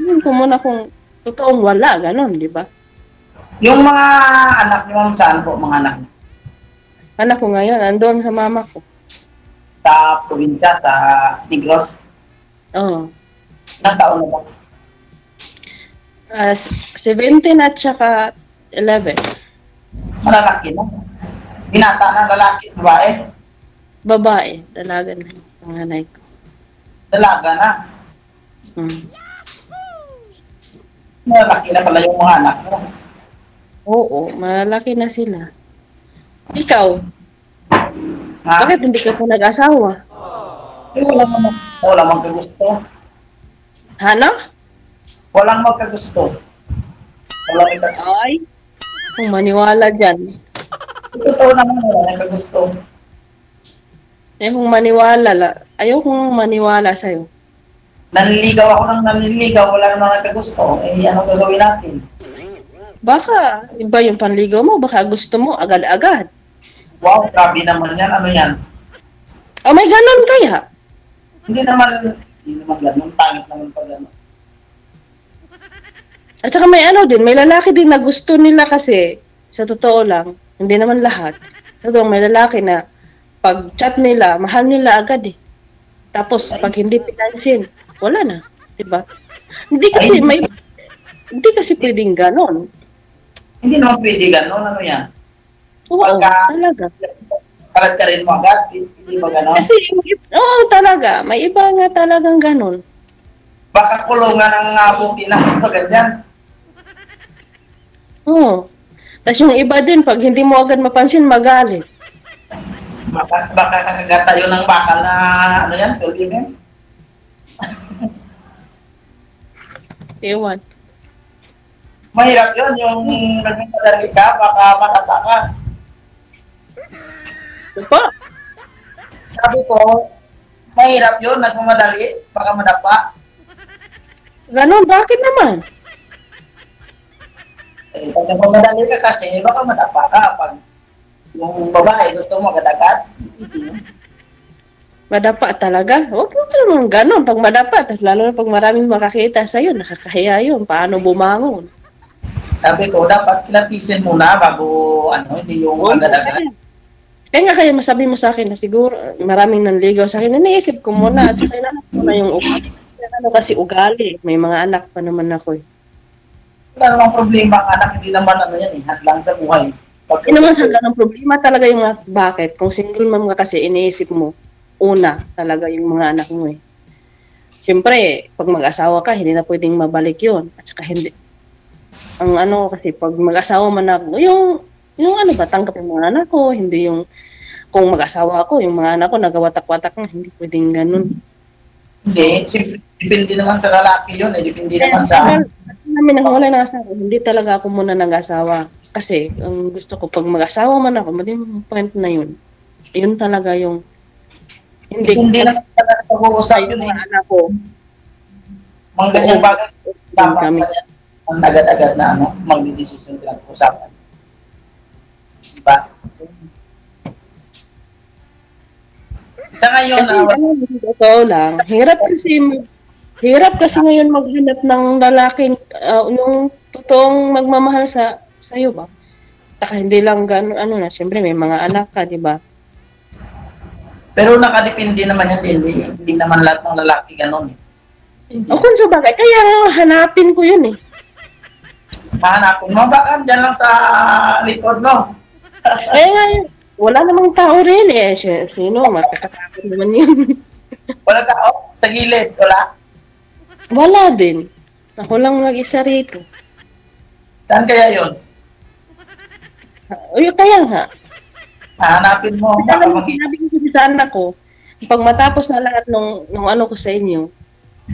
yun ko muna kung totoong wala, ganun, di ba? Yung mga anak niyo, saan po mga anak niyo? Anak ko ngayon, andun sa mama ko. Sa probinsya, sa Negros. Oo. Ilang taon na ba? Ah, 17 at saka 11. Malalaki na. Binata na lalaki, babae. Babae, dalaga na yung panganay ko. Dalaga na. Hmm. Malalaki na pala yung mga anak mo. Oo, malalaki na sila. Ikaw, Ha? bakit hindi ka pa nag-asawa? Eh, walang, mag- walang magkagusto. Hana? Walang magkagusto. Walang ika. Ay, kung maniwala dyan. Totoo naman walang nagkagusto. Eh, kung maniwala, la, ayaw kong maniwala sa'yo. Nanliligaw ako ng nanliligaw, wala namang nagkagusto. Eh, ano gagawin natin? Baka, iba yung panligaw mo, baka gusto mo agad-agad. Wow, grabe naman yan. Ano yan? O may ganon kaya? Hindi naman, hindi naman ganun. Pangit naman pa ganun. At saka may ano din, may lalaki din na gusto nila kasi, sa totoo lang, hindi naman lahat. Totoo, may lalaki na pag chat nila, mahal nila agad eh. Tapos, pag hindi pinansin, wala na. Diba? Hindi kasi may, hindi kasi pwedeng ganon. Hindi naman pwede ganun. Ano yan? Oo, Pagka- talaga. Kalat ka rin mo agad. Hindi ba ganun? Kasi, oo talaga, may iba nga talagang ganon. Baka kulungan ng abuti na pa ganyan. Oo. Tapos yung iba din, pag hindi mo agad mapansin, magalit. Baka, baka kakagata yun ng bakal na ano yan, tuloy *laughs* Ewan. Mahirap yun, yung nagmamadali ka, baka makata ka. Diba? Sabi ko, mahirap yun, nagmamadali, baka madapa. Ganon, bakit naman? Eh, pag nagmamadali ka kasi, baka madapa ka. Pag yung babae gusto mo agad-agad, Madapa talaga? Huwag mo naman ganon. Pag madapa, tas lalo na pag maraming makakita sa'yo, nakakahiya yun. Paano bumangon? sabi ko, dapat kilatisin muna bago, ano, hindi yung agad-agad. Kaya nga kaya masabi mo sa akin na siguro maraming nanligaw sa akin. Iniisip ko muna at saka inahanap ko na yung ugali. Ano kasi ugali. May mga anak pa naman ako eh. Wala namang problema ang anak, hindi naman ano yan eh, hadlang sa buhay. Pag, Hindi naman sa ganang problema talaga yung bakit. Kung single mom ka kasi, iniisip mo, una talaga yung mga anak mo eh. Siyempre, pag mag-asawa ka, hindi na pwedeng mabalik yun. At saka hindi, ang ano kasi, pag mag-asawa man ako, yung, yung ano ba, tanggap yung mga anak ko, hindi yung, kung mag-asawa ako, yung mga anak ko nagawatak-watak na, hindi pwedeng ganun. Hindi, siyempre, depende naman sa lalaki yun eh, depende naman sa... namin nang wala ng asawa, hindi talaga ako muna nag-asawa. Kasi, ang gusto ko, pag mag-asawa man ako, yung point na yun. Yun talaga yung, hindi, Hindi naman talaga sa pag-uusap yun eh. anak ko. Mga ganyang bagay, dapat kami. Ang agad-agad na ano, magdidesisyon pinag-usapan. Diba? Sa ngayon, Kasi, ah, ano, totoo lang, hirap kasi, mag- hirap kasi ngayon maghanap ng lalaking, ah, yung totoong magmamahal sa, sa'yo ba? Saka hindi lang gano'n, ano na, siyempre may mga anak ka, di ba? pero nakadepende naman yan, hindi, hindi naman lahat ng lalaki ganun. eh. O kung sa bagay, kaya hanapin ko yun eh. Hahanapin mo, baka dyan lang sa likod mo. *laughs* Kaya nga, wala namang tao rin eh. Si- Sino? Makakatakot naman yun. Wala tao, sa gilid, wala. Wala din. Ako lang mag-isa rito. Saan kaya yun? Yun kaya nga. Hahanapin mo, alam mo, sinabi ko sa anak ko, pag matapos na lahat nung, nung ano ko sa inyo,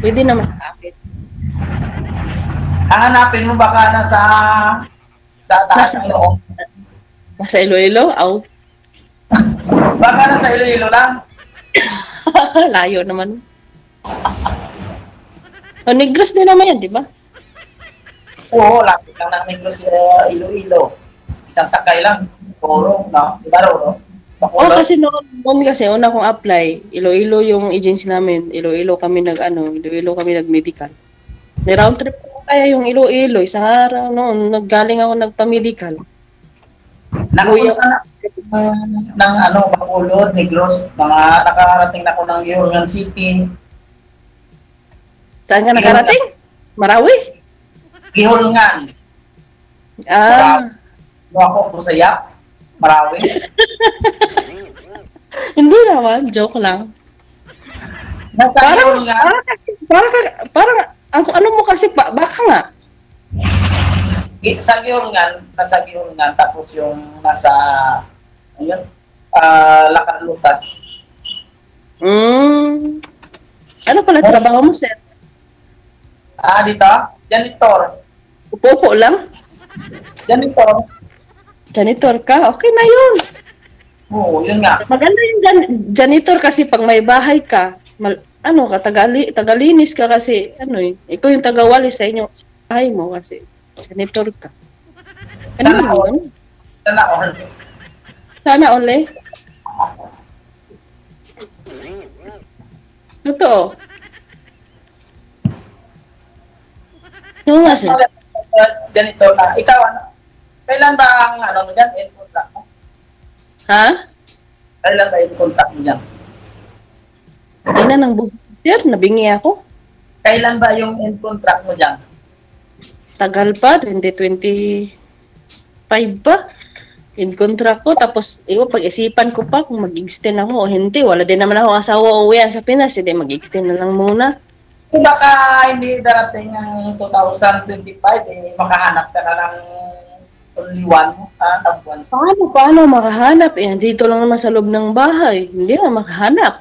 pwede naman sa akin. hahanapin mo baka nasa sa taas ng loob. Nasa Iloilo? Aw, Baka nasa Iloilo lang. *laughs* layo naman. O, Negros din naman yan, di ba? Oo, lapit lang ng Negros sa Iloilo. Isang sakay lang. Puro, no? Di ba, Roro? Oo, Bacolod. kasi noon, noon kasi una kong apply, Iloilo yung agency namin, Iloilo kami nag ano, Iloilo kami nag-medical. May round trip ko kaya yung Iloilo, isang araw noon, naggaling ako nagpa-medical. Nakapunta na ng, ng ano, Bacolod, Negros. Mga nakarating na ako ng Union City. Saan ka nakarating? Marawi? Gihulngan. Ah, No ako, Busayap. Marawi. *laughs* hindi naman, joke lang. Nasa Parang, Gihulngan. parang, parang, parang, ang ano mo kasi, ba, baka nga. Sa Gihulngan, nasa Gihulngan, tapos yung nasa, ayun, ah, Lakanlutan. Mm. Ano pala trabaho mo, sir? Ah, dito? Janitor. Upo-upo lang? Janitor. Janitor ka? Okay na yun. Oo, yun nga. Maganda yung jan- janitor kasi pag may bahay ka, mal- ano ka, tagali, tagalinis ka kasi, ano eh, ikaw yung tagawali sa inyo, sa bahay mo kasi, janitor ka. Ano Sana yun? all. Sana all. Sana uli. Totoo. Oo nga, sir. Janitor na. Ikaw, ano? Kailan ba ang, ano mo dyan, end contract mo? Ha? Kailan ba end contract mo dyan? Hindi na nang buhay. Sir, nabingi ako. Kailan ba yung end contract mo dyan? Tagal pa, 2025 pa. In contract ko, tapos iwa pag-isipan ko pa kung mag-extend ako o hindi. Wala din naman ako asawa o uwian sa Pinas, hindi mag-extend na lang muna. Kung baka hindi darating ang 2025, eh, makahanap ka na ng only one mo, ah, tabuan. Paano, paano makahanap? Eh, dito lang naman sa loob ng bahay. Hindi nga makahanap.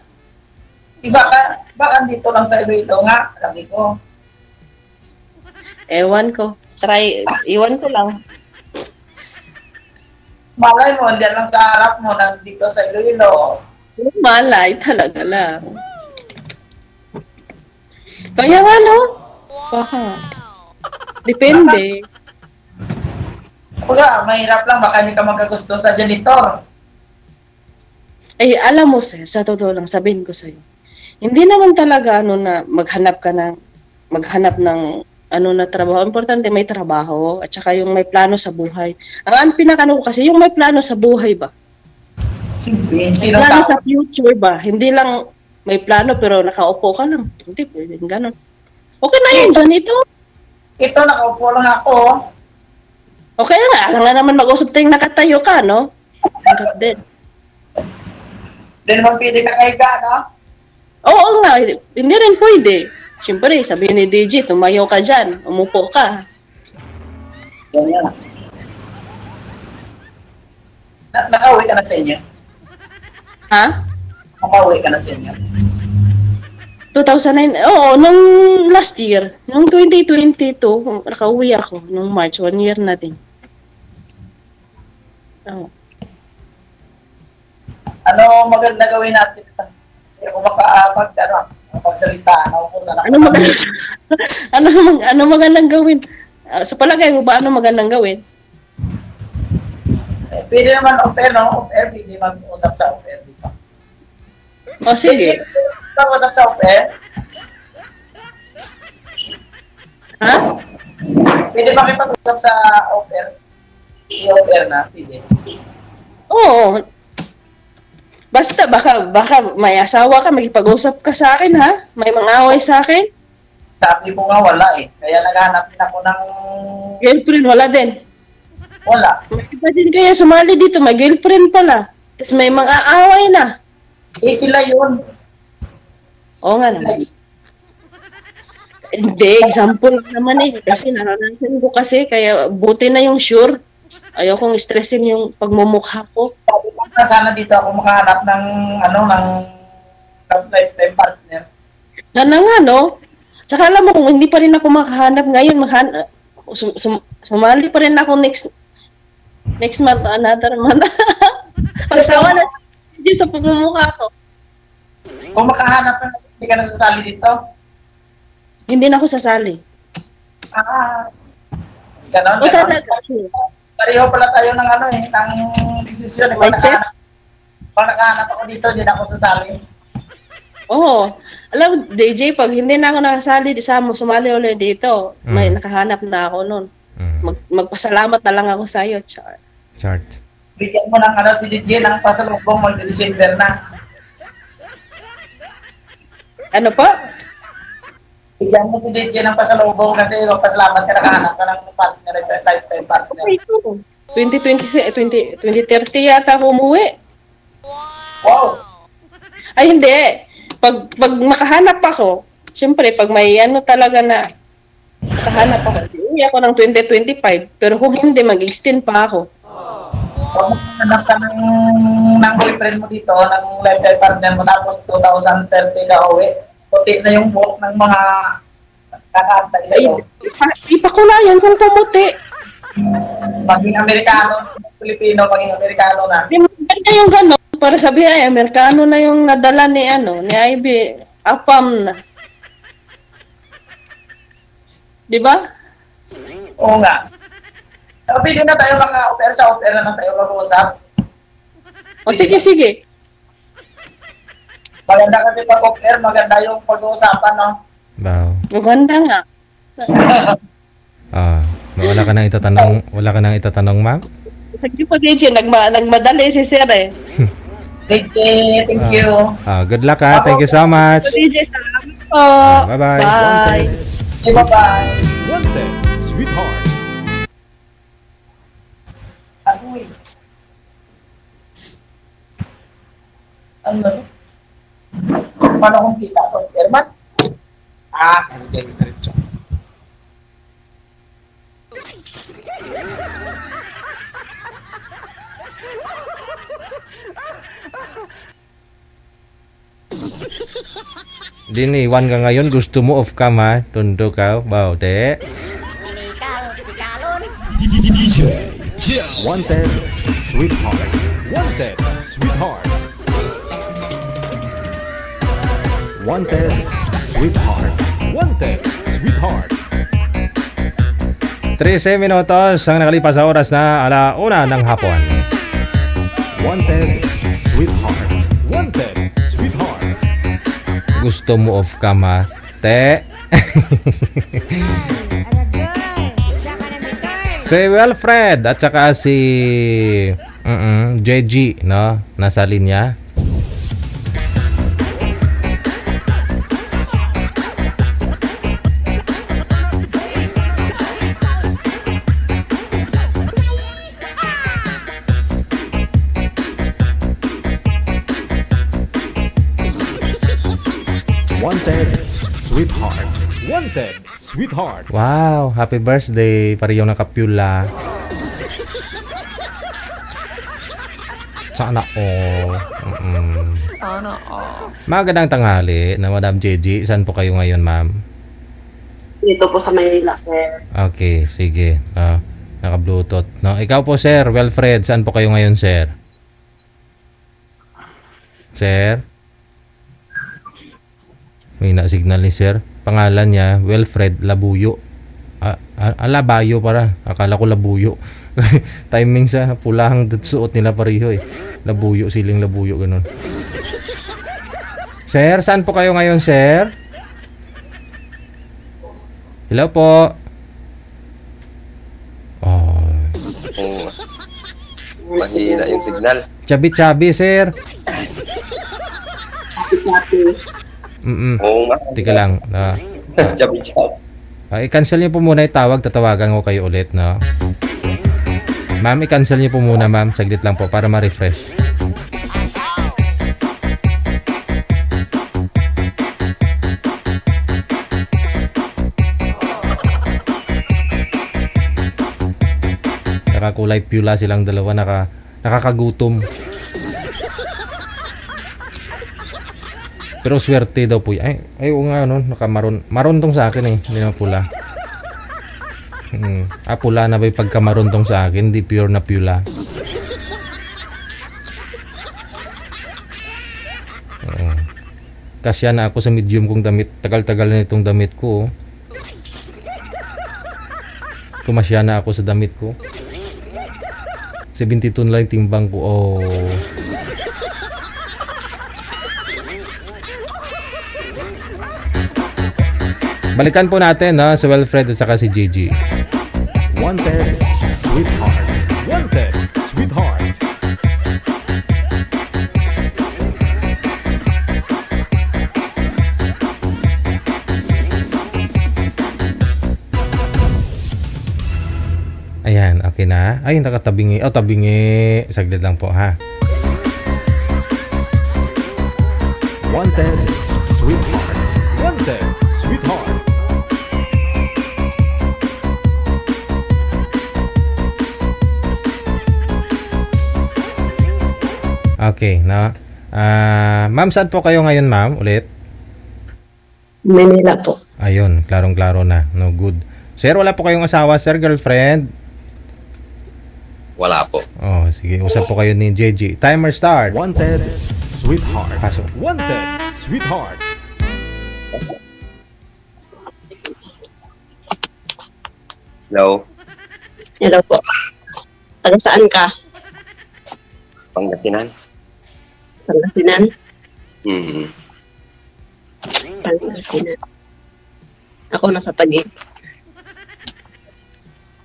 Di baka, baka dito lang sa Iloilo nga, sabi ko. Ewan ko. Try, iwan ko lang. Malay mo, dyan lang sa harap mo, nandito sa Iloilo. Malay talaga lang. Kaya nga, no? Baka. Depende. Kumbaga, mahirap lang, baka hindi ka magkagusto sa janitor. Eh, alam mo, sir, sa totoo lang, sabihin ko sa'yo. Hindi naman talaga, ano, na maghanap ka ng, maghanap ng, ano na trabaho. Importante, may trabaho, at saka yung may plano sa buhay. Ang, ang pinakano ko kasi, yung may plano sa buhay ba? Siyempre, May plano tao? sa future ba? Hindi lang may plano pero nakaupo ka lang. Hindi, pwede ganun. Okay na yun, ganito. Ito, nakaupo lang ako. Okay nga, alam nga naman mag-usap tayong nakatayo ka, no? Hirap din. Hindi naman pwede nakahiga, no? Oo nga, hindi rin pwede. Siyempre, sabihin ni DJ, tumayo ka dyan, umupo ka. Yan yan. Na nakauwi ka na sa inyo? Ha? Nakauwi ka na sa inyo? 2009, oo, nung last year, nung 2022, nakauwi ako, nung March, one year na din. Oo. Ano maganda gawin natin? Hindi ako makapag, ano, makapagsalita. Ano po sana? Ano magandang, *laughs* ano, mag- ano magandang gawin? Ah, sa palagay mo ba, ano magandang gawin? Eh, pwede naman off-air, no? Off-air, pwede mag-usap sa off-air dito. O sige, Mag-usap sa off-air? ha? Pwede ba kayo mag-usap sa off-air? I-off-air na, pwede. Oo. Basta baka baka may asawa ka, makipag-usap ka sa akin ha? May mga away sa akin? Sabi ko nga wala eh. Kaya naghanap din ako ng Girlfriend, wala din. wala. May iba din kaya sumali dito, may girlfriend pala. Tapos may mga away na. Eh sila yun. Oo nga naman. Hindi, example naman eh. Kasi naranasan ko kasi, kaya buti na yung sure. Ayaw kong stressin yung pagmumukha ko. Na sana dito ako makahanap ng ano ng lifetime partner. Na nga, no? Tsaka alam mo, kung hindi pa rin ako makahanap ngayon, makahanap, sum, sum- sumali pa rin ako next next month, another month. *laughs* Pagsawa na dito sa pagmumukha ko. Kung makahanap ka, hindi ka nasasali dito. Hindi na ako sasali. Ah, ganon, O ganon. talaga. Pareho pala tayo ng ano eh, ng desisyon. Eh. Pag nakahanap, pag nakahanap ako dito, hindi na ako sasali. Oo. Alam mo, DJ, pag hindi na ako nakasali di sa mo, sumali ulit dito, may Mm. nakahanap na ako nun. Mm. Mag, magpasalamat na lang ako sa iyo, Char. Chart. Bigyan mo ng ano si DJ ng pasalubong mag-December na. Ano pa? Bigyan mo si DJ ng pasalubong kasi magpasalamat ka nakahanap ka ng partner, lifetime partner. Okay, ito. 2026, 20, 2030 yata ako umuwi. Wow! Ay, hindi. Pag, pag makahanap ako, syempre, pag may ano talaga na, Nakahanap ako. Uwi ako ng 2025. Pero kung hindi, mag-extend pa ako. Huwag mo hanap ka ng, ng boyfriend mo dito, ng letter partner mo, tapos 2030 ka uwi. Puti na yung buhok ng mga kakantay Ay, sa'yo. ipakulayan kung pumuti. Maging Amerikano, Pilipino, maging Amerikano na. Maganda yung gano'n. Para sabi ay, Amerikano na yung nadala ni ano, ni Ivy. Apam na. Di ba? Oo nga. So, pwede na tayo maka-offer sa offer na lang tayo mag-uusap. O sige, sige. Maganda kasi pag-offer, maganda yung pag-uusapan, no? Wow. Maganda nga. Ah, wala ka nang itatanong, wala ka nang itatanong, ma'am? Sige po, DJ. Nagma nagmadali si Sir eh. DJ, thank you. Ah, good luck ha. Thank you so much. DJ, salamat po. Bye-bye. Bye. Bye-bye. Sweetheart. Ano? Paano kung kita to? Sherman? Ah, nandiyan diretso. Diniwan ka ngayon, gusto mo off cam ha? Tundo ka, baw, te. Wanted, sweetheart. Wanted, sweetheart. Wanted, sweetheart. Wanted, sweetheart. 13 minutos ang nakalipas sa oras na alauna ng hapon. Wanted, sweetheart. Wanted, sweetheart. Gusto mo off cam ha? Te. *laughs* si Wilfred at saka si mm JG, no? Nasa linya. Sweetheart. Wow, happy birthday. Parehong nakapyula. Sana all. Mm-mm. Sana all. Magandang tanghali na Madam JG. Saan po kayo ngayon, ma'am? Dito po sa Maynila, sir. Okay, sige. Ah, naka-bluetooth. No, ikaw po, sir. Wilfred, saan po kayo ngayon, sir? Sir? May na-signal ni sir. Pangalan niya, Wilfred Labuyo. Ah, ah, ah, Labayo para. Akala ko Labuyo. *laughs* Timing sa pulahang suot nila pareho eh. Labuyo, siling Labuyo, ganun. Sir, saan po kayo ngayon, sir? Hello po. Oh. Mahina yung signal. chabi-chabi, sir. Mm Oo nga. Tika lang. Chabi-chabi. *laughs* Ah, i-cancel niyo po muna yung tawag. Tatawagan ko kayo ulit, no? Ma'am, i-cancel niyo po muna, ma'am. Saglit lang po para ma-refresh. Nakakulay pula silang dalawa. Naka, nakakagutom. Pero swerte daw po. Ay, ay oo nga, no? Nakamaron. Maron tong sa akin eh. Hindi na pula. Hmm. Ah, pula na ba yung pagkamaron tong sa akin? Hindi pure na pula. Oo. Kasya na ako sa medium kong damit. Tagal-tagal na itong damit ko. oh. Kumasya na ako sa damit ko. 72 na lang timbang ko. Oh. Balikan po natin ha, si Wilfred at saka si Gigi. Wanted, sweetheart. Wanted, sweetheart. Ayan, okay na. Ay, nakatabingi. Oh, tabingi. Saglit lang po ha. Wanted, sweetheart. Wanted, Okay, na. Ah, ma'am, saan po kayo ngayon, ma'am? Ulit? Manila po. Ayun, klarong-klaro na. No, good. Sir, wala po kayong asawa, sir, girlfriend? Wala po. Oh, sige, usap po kayo ni JJ. Timer start. Wanted, sweetheart. Pasok. Wanted, sweetheart. Hello, Hello po. Taga saan ka? Pangasinan. Pangasinan? Hmm. Pangasinan. Ako nasa Taguig.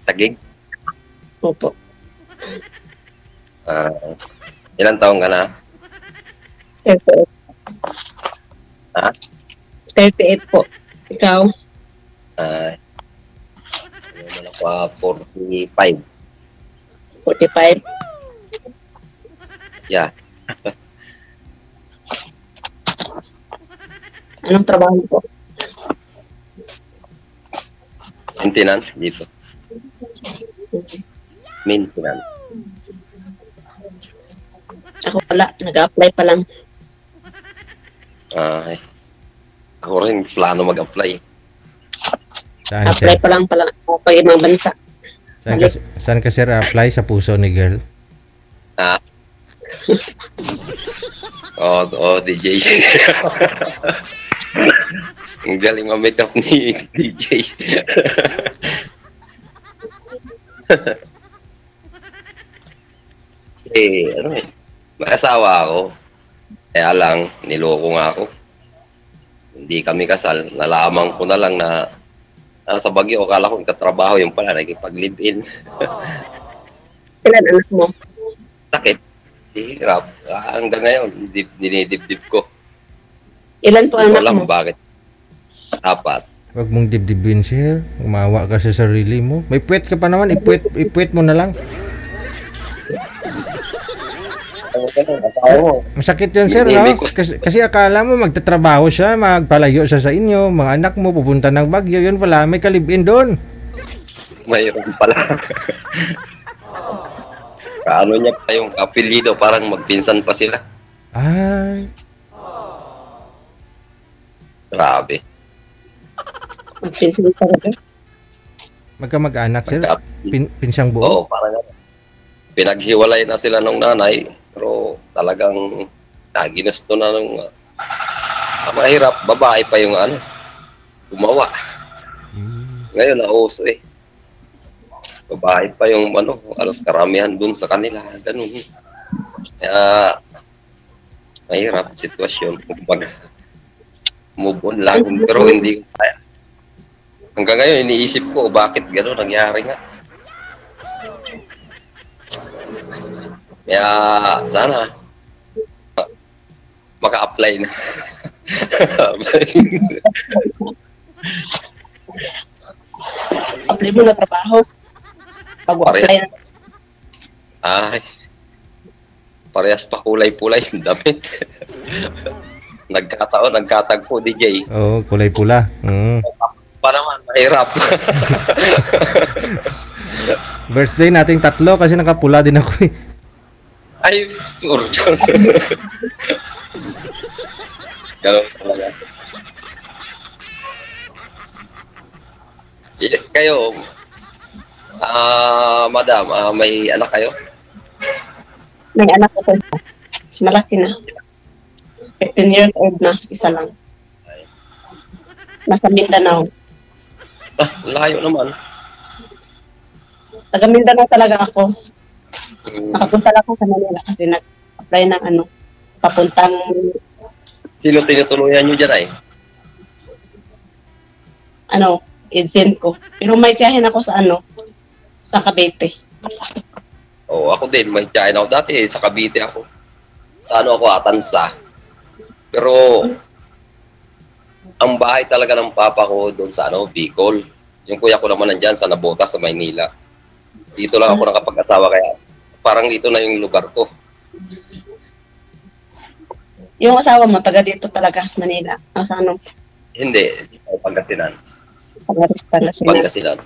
Tagig. Opo. Ah, ilan taong ka na? 38. Ha? 38 po. Ikaw? Ah, ano ah, 45. 45. Yeah. *laughs* Anong trabaho po? Maintenance dito. Maintenance. Ako wala. Nag-apply pa lang. Ay. Ako rin plano mag-apply. Saan, Apply sir? pa lang pala ako pa ibang bansa. Saan ka, saan ka, sir, apply sa puso ni girl? Ah. *laughs* oh, oh, DJ. *laughs* Ang galing ma-make up ni *laughs* DJ. *laughs* eh, ano eh. May asawa ako. Kaya lang, niloko nga ako. Hindi kami kasal. Nalaman ko na lang na nasa Baguio. Akala ko nagtatrabaho yung pala. Nagkipag-live-in. *laughs* Ilan anak mo? Sakit. Hirap. Ah, hanggang ngayon, dinidibdib ko. Ilan po anak alam mo? bakit. Apat. Huwag mong dibdibin, sir. Umawa ka sa sarili mo. May puwet ka pa naman. Ipuwet, ipuwet mo na lang. Masakit yun, sir, no? Kasi, kasi akala mo magtatrabaho siya, magpalayo siya sa inyo, mga anak mo pupunta ng Bagyo, yun pala, may kalibin doon. Mayroon pala. Kaano niya pa yung apelido, parang magpinsan pa sila. Ay, Grabe. Magpinsan talaga. magkamag-anak, sir. Magka- Pin, pinsang buo. Oo, parang ano. Pinaghiwalay na sila nung nanay, pero talagang ah, ginusto na nung ah, mahirap, babae pa yung ano, gumawa. Ngayon, nauso eh. Babae pa yung ano, alas karamihan dun sa kanila, ganun. Kaya, mahirap sitwasyon. Kumbaga, move on lang, pero hindi ko kaya. Hanggang ngayon, iniisip ko, bakit gano'n nangyari nga. Kaya, sana, maka-apply na. *laughs* Apply mo na trabaho. Pag-apply na. Ay, parehas pa kulay-pulay yung damit. *laughs* Nagkataon, nagkatagpo, DJ. Oo, kulay pula. Mm. Pa naman, mahirap. *laughs* Birthday nating tatlo kasi nakapula din ako eh. Ay, sure. Ganun talaga. Kayo, ah, madam, ah, may anak kayo? May anak ko po. Malaki na. 15 years old na. Isa lang. Nasa Mindanao. Ah, layo naman. Taga Mindanao talaga ako. Nakapunta lang ako sa Manila kasi nag-apply ng ano, papuntang Sino tinutuluyan nyo dyan ay? ano, agent ko. Pero may tiyahin ako sa ano, sa Cavite. Oo, ako din. May tiyahin ako dati. eh, Sa Cavite ako. Sa ano ako, Atansa. Pero, ang bahay talaga ng papa ko doon sa ano, Bicol. Yung kuya ko naman nandyan sa Nabota, sa Maynila. Dito lang ako nakapag-asawa kaya parang dito na yung lugar ko. Yung asawa mo, taga dito talaga, Manila. Nasa ano, Hindi, Pangasinan. Pangasinan. Pangasinan.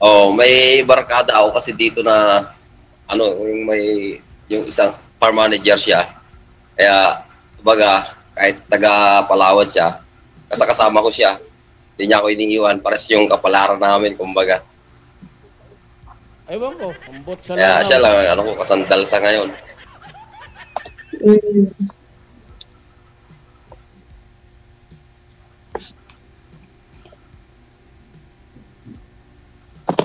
Oh, may barkada ako kasi dito na ano, yung may yung isang farm manager siya. Kaya, baga, kahit taga Palawan siya, kasakasama ko siya, hindi niya ako iniiwan. Pares yung kapalaran namin, kumbaga. Ewan ko, ambot sa Kaya siya lang, ano ko, kasandal sa ngayon.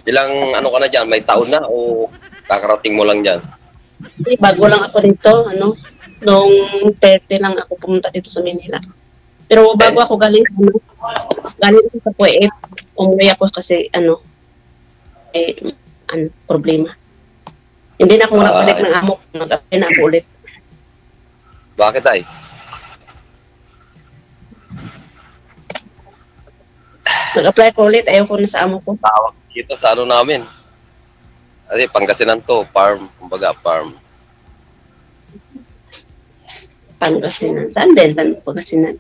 Ilang, ano ka na dyan, may taon na o kakarating mo lang dyan? Bago lang ako dito, ano, noong 30 lang ako pumunta dito sa Manila. Pero bago ako galing, galing ako sa Kuwait, umuwi ako kasi, ano, eh, ano, problema. Hindi na ako Ah. nabalik ng amo nag-apply na ako ulit. Bakit ay? Nag-apply ko ulit, ayaw ko na sa amo ko. Tawag dito sa ano namin. Kasi Pangasinan to, farm, kumbaga farm. Pangasinan. Saan din? Pangasinan?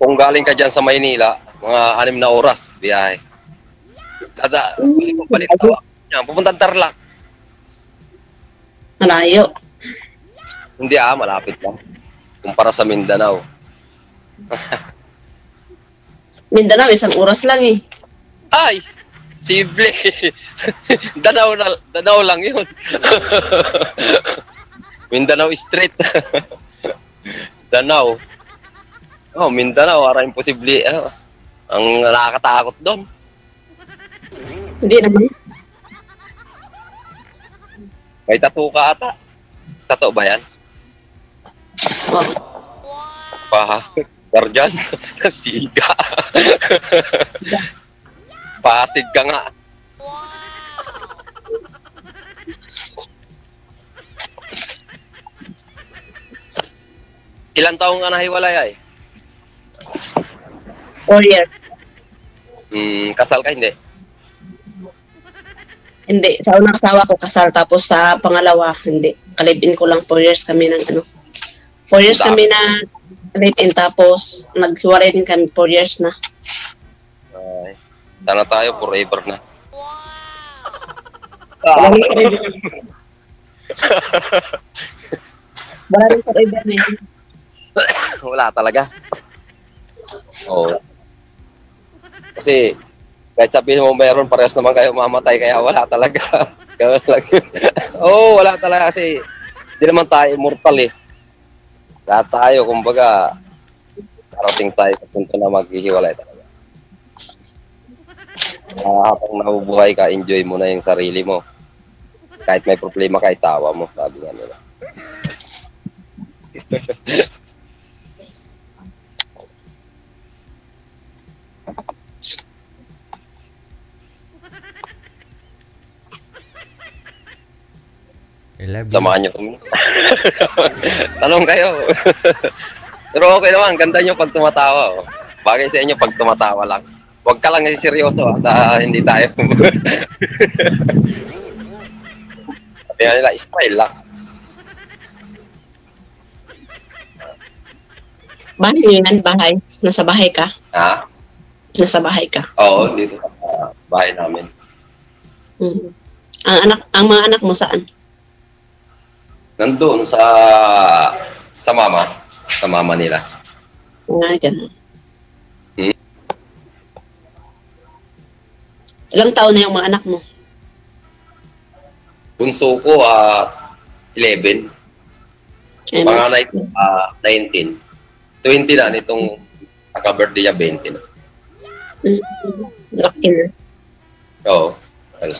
Kung galing ka dyan sa Maynila, mga anim na oras, biyahe. Dada, ko balik tawa. Yan, pupunta Tarlac. Malayo. Hindi ah, malapit lang. Kumpara sa Mindanao. *laughs* Mindanao, isang oras lang eh. Ay! Sible! *laughs* Danao, na, Danao lang yun. *laughs* Mindanao Street. Danao. Oh, Mindanao, ara imposible. ah, ang nakakatakot doon. Hindi naman. May tattoo ka ata. Tattoo ba yan? Oh. Pa, guardian. *laughs* Siga. *laughs* Pasig ka nga. Ilan taong ka nahiwalay ay? Four years. Hmm, kasal ka hindi? Hindi. Sa unang asawa ko kasal, tapos sa pangalawa, hindi. Kalibin ko lang four years kami ng ano. Four years Dami. kami na live-in, tapos naghiwalay din kami four years na. Ay, sana tayo forever na. Forever. Wala rin forever na yun. *coughs* Wala talaga. Oo. Kasi kahit sabihin mo meron, parehas naman kayo mamatay, kaya wala talaga. *laughs* Kaya lang. *laughs* Oo, wala talaga kasi hindi naman tayo immortal eh. Lahat tayo, kumbaga, darating tayo sa punto na maghihiwalay talaga. Ah, habang nabubuhay ka, enjoy mo na yung sarili mo. Kahit may problema ka, itawa mo, sabi nga nila. *laughs* I love you. Samahan niyo kami. *laughs* Tanong kayo. *laughs* Pero okay naman, ganda niyo pag tumatawa. oh. Bagay sa inyo pag tumatawa lang. Huwag ka lang kasi seryoso at ah, hindi tayo. *laughs* Sabi nga nila, smile lang. Bahay yan, bahay. Nasa bahay ka. Ha? Nasa bahay ka. Oo, dito sa ah, bahay namin. Mhm. Ang anak, ang mga anak mo saan? Nandun sa sa mama. Sa mama nila. Nga, ganun. Hmm? Ilang taon na yung mga anak mo? Bunso ko, ah, 11. Ayun. Panganay ko, ah, 19. 20 na, nitong naka-birthday niya, 20 na. Mm, Laki na. Oo. Wala.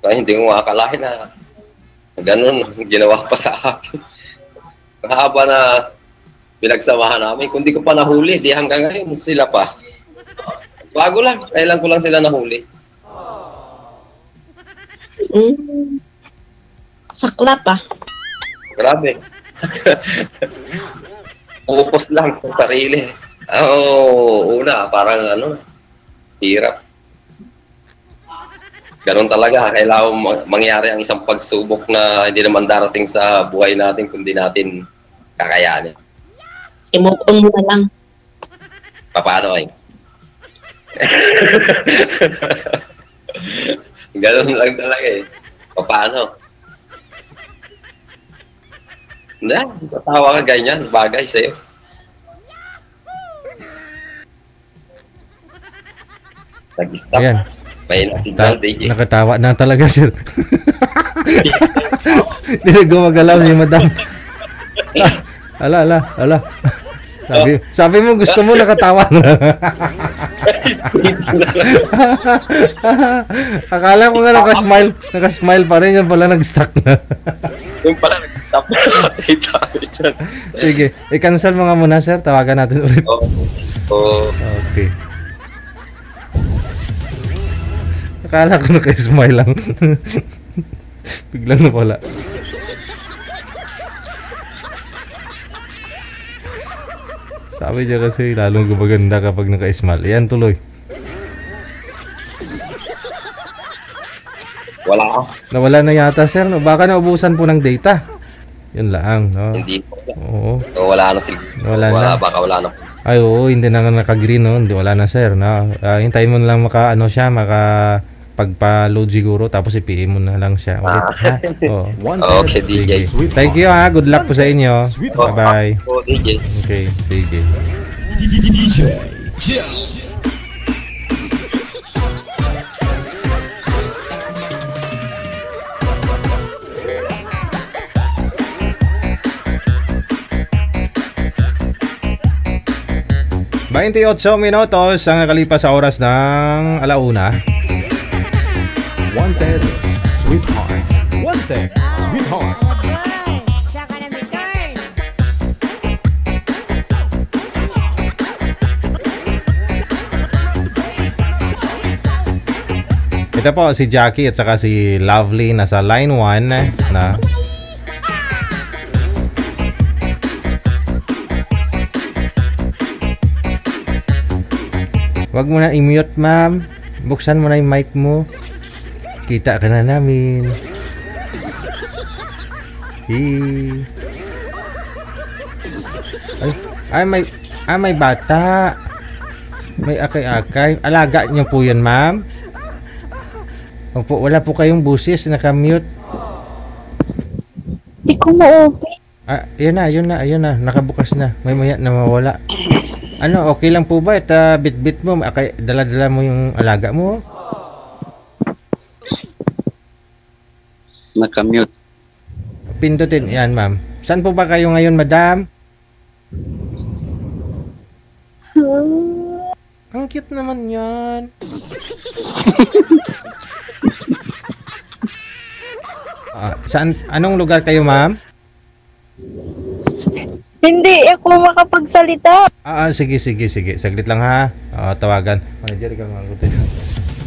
Kaya hindi ko makakalahin na ganun ang ginawa pa sa akin. *laughs* Mahaba na pinagsamahan namin. Kung di ko pa nahuli, di hanggang ngayon sila pa. Bago lang. Kailan ko lang sila nahuli. Mm. Sakla pa. Grabe. *laughs* Upos lang sa sarili. Oo, una, parang ano, hirap. Ganon talaga, kailangan ma- mangyari ang isang pagsubok na hindi naman darating sa buhay natin kundi natin kakayanin. On mo na lang. Paano *laughs* ay? Ganon lang talaga eh. Paano? Hindi, tatawa ka ganyan. Bagay sa'yo. Nag-stop. Ayan. May Ta- signal, DJ. nakatawa na talaga sir. *laughs* Hindi na gumagalaw si madam. *laughs* Ala, ala, ala. Sabi, sabi mo gusto mo nakatawa na. *laughs* Akala ko nga nakasmile, nakasmile pa rin yung pala nag-stuck na. Yung pala nag-stop. Ito. Sige, i-cancel mo nga muna sir, tawagan natin ulit. Oo. Okay. Akala ko naka-smile lang. *laughs* Biglang nawala. Sabi niya kasi lalong gumaganda kapag naka-smile. Yan tuloy. Wala ka. Nawala na yata sir. No? Baka naubusan po ng data. Yun lang. No? Hindi po. Oo. So, wala na sila. Wala na. Baka wala na. Ay oo, hindi na nga naka-green no. Hindi wala na sir. No? Ah, hintayin mo na lang maka ano siya, maka pagpa-load siguro tapos i-PM mo na lang siya ulit. Ha? *laughs* Oo. Okay, DJ. Sige. Thank you ha. Good luck po sa inyo. Bye-bye. Oh, DJ. Okay, sige. DJ. 28 minutos ang nakalipas sa oras ng alauna. Wanted, sweetheart. Wanted, sweetheart. Ito po si Jackie at saka si Lovely nasa line 1 na Wag mo na i-mute, ma'am. Buksan mo na yung mic mo. Kita ka na namin. Hey. Ay, ay may ay may bata. May akay-akay. Alaga niyo po 'yan, ma'am. Opo, wala po kayong busis, naka-mute. Hindi ko ma-open. Ah, yun na, yun na, yun na, nakabukas na. May maya na mawala. Ano, okay lang po ba? At ah, bit-bit mo, akay, dala-dala mo yung alaga mo? Naka-mute. Pindutin, yan ma'am. Saan po ba kayo ngayon, madam? Ang cute naman yan. *laughs* Ah, saan, anong lugar kayo, ma'am? Hindi ako makapagsalita. Ah, ah, sige, sige, sige. Saglit lang ha. Ah, tawagan. Manager, ikaw mga kutin.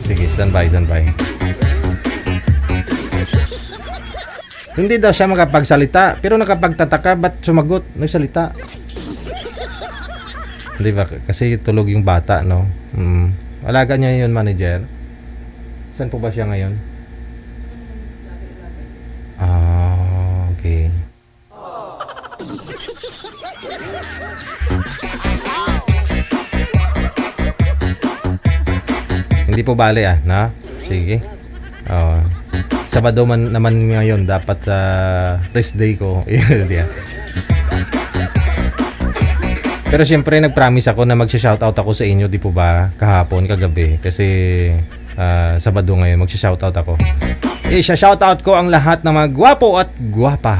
Sige, standby, standby. Hindi daw siya makapagsalita, pero nakapagtataka, ba't sumagot? Nagsalita. Di ba? Kasi tulog yung bata, no? Mm. Alaga niya yun, manager. Saan po ba siya ngayon? Ah, okay. Hindi po bale ah, na? Sige. Oo. Sabado man naman ngayon dapat ah, rest day ko. *laughs* Pero siyempre nag-promise ako na magsha-shoutout ako sa inyo, di po ba? Kahapon, kagabi kasi ah, Sabado ngayon magsha-shoutout ako. Eh, shoutout ko ang lahat ng mga gwapo at gwapa.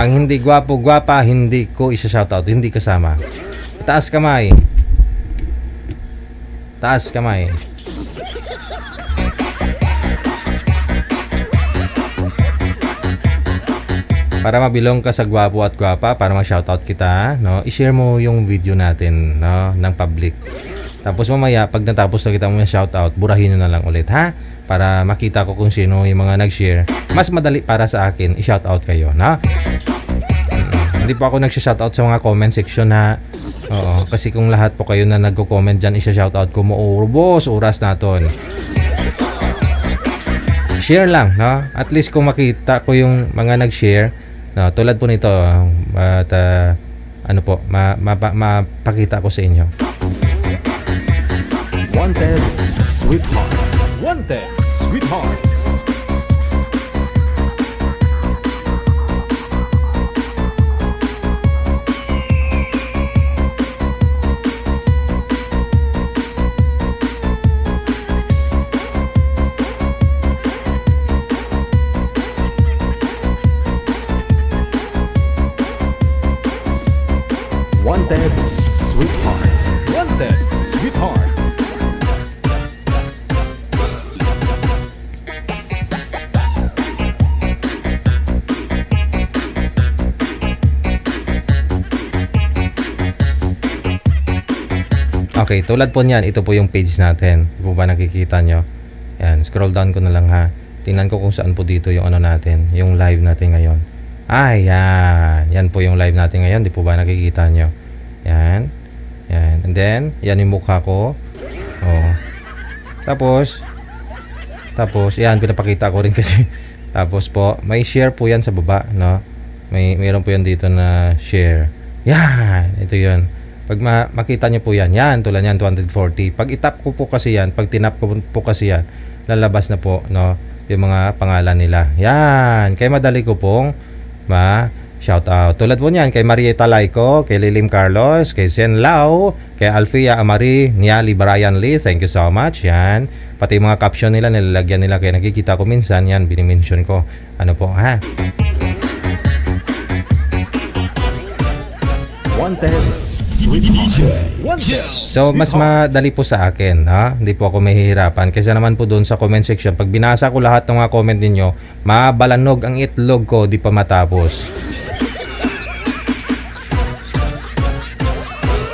Ang hindi gwapo, gwapa, hindi ko isa-shoutout, hindi kasama. Taas kamay. Taas kamay. Para mabilong ka sa gwapo at gwapa, para ma-shoutout kita, no? I-share mo yung video natin, no, ng public. Tapos mamaya, pag natapos na kita mo yung shoutout, burahin nyo na lang ulit, ha? Para makita ko kung sino yung mga nag-share. Mas madali para sa akin, i-shoutout kayo, no? Hindi po ako nagsha-shoutout sa mga comment section na Oo, kasi kung lahat po kayo na nagko-comment diyan isa-shoutout ko mo, boss, oras naton. Share lang, no? At least kung makita ko yung mga nag-share, no, tulad po nito, at ah, ano po, ma, ma, mapakita ko sa inyo. Wanted, sweetheart. Wanted, Sweetheart. Okay, tulad po niyan, ito po yung page natin. Di po ba nakikita nyo? Yan, scroll down ko na lang ha. Tingnan ko kung saan po dito yung ano natin, yung live natin ngayon. Ah, yan. Yan po yung live natin ngayon. Di po ba nakikita nyo? Yan. Yan. And then, yan yung mukha ko. Oh. Tapos, tapos, yan, pinapakita ko rin *laughs* kasi. Tapos po, may share po yan sa baba, no? May, mayroon po yan dito na share. Yan, ito yun. Pag ma- makita nyo po yan, yan, tulad yan, 240. Pag itap ko po kasi yan, pag tinap ko po kasi yan, lalabas na po, no? Yung mga pangalan nila. Yan, kaya madali ko pong ma shout out. Tulad po niyan kay Marieta Laico, kay Lilim Carlos, kay Zen Lau, kay Alfia Amari, Niali Brian Lee, thank you so much. Yan. Pati yung mga caption nila, nilalagyan nila kaya nakikita ko minsan, yan, binimension ko. Ano po, ha? Wanted, Sweetheart. So, mas madali po sa akin, ha? Hindi po ako mahihirapan. Kasi naman po doon sa comment section, pag binasa ko lahat ng mga comment ninyo, mabalanog ang itlog ko, di pa matapos.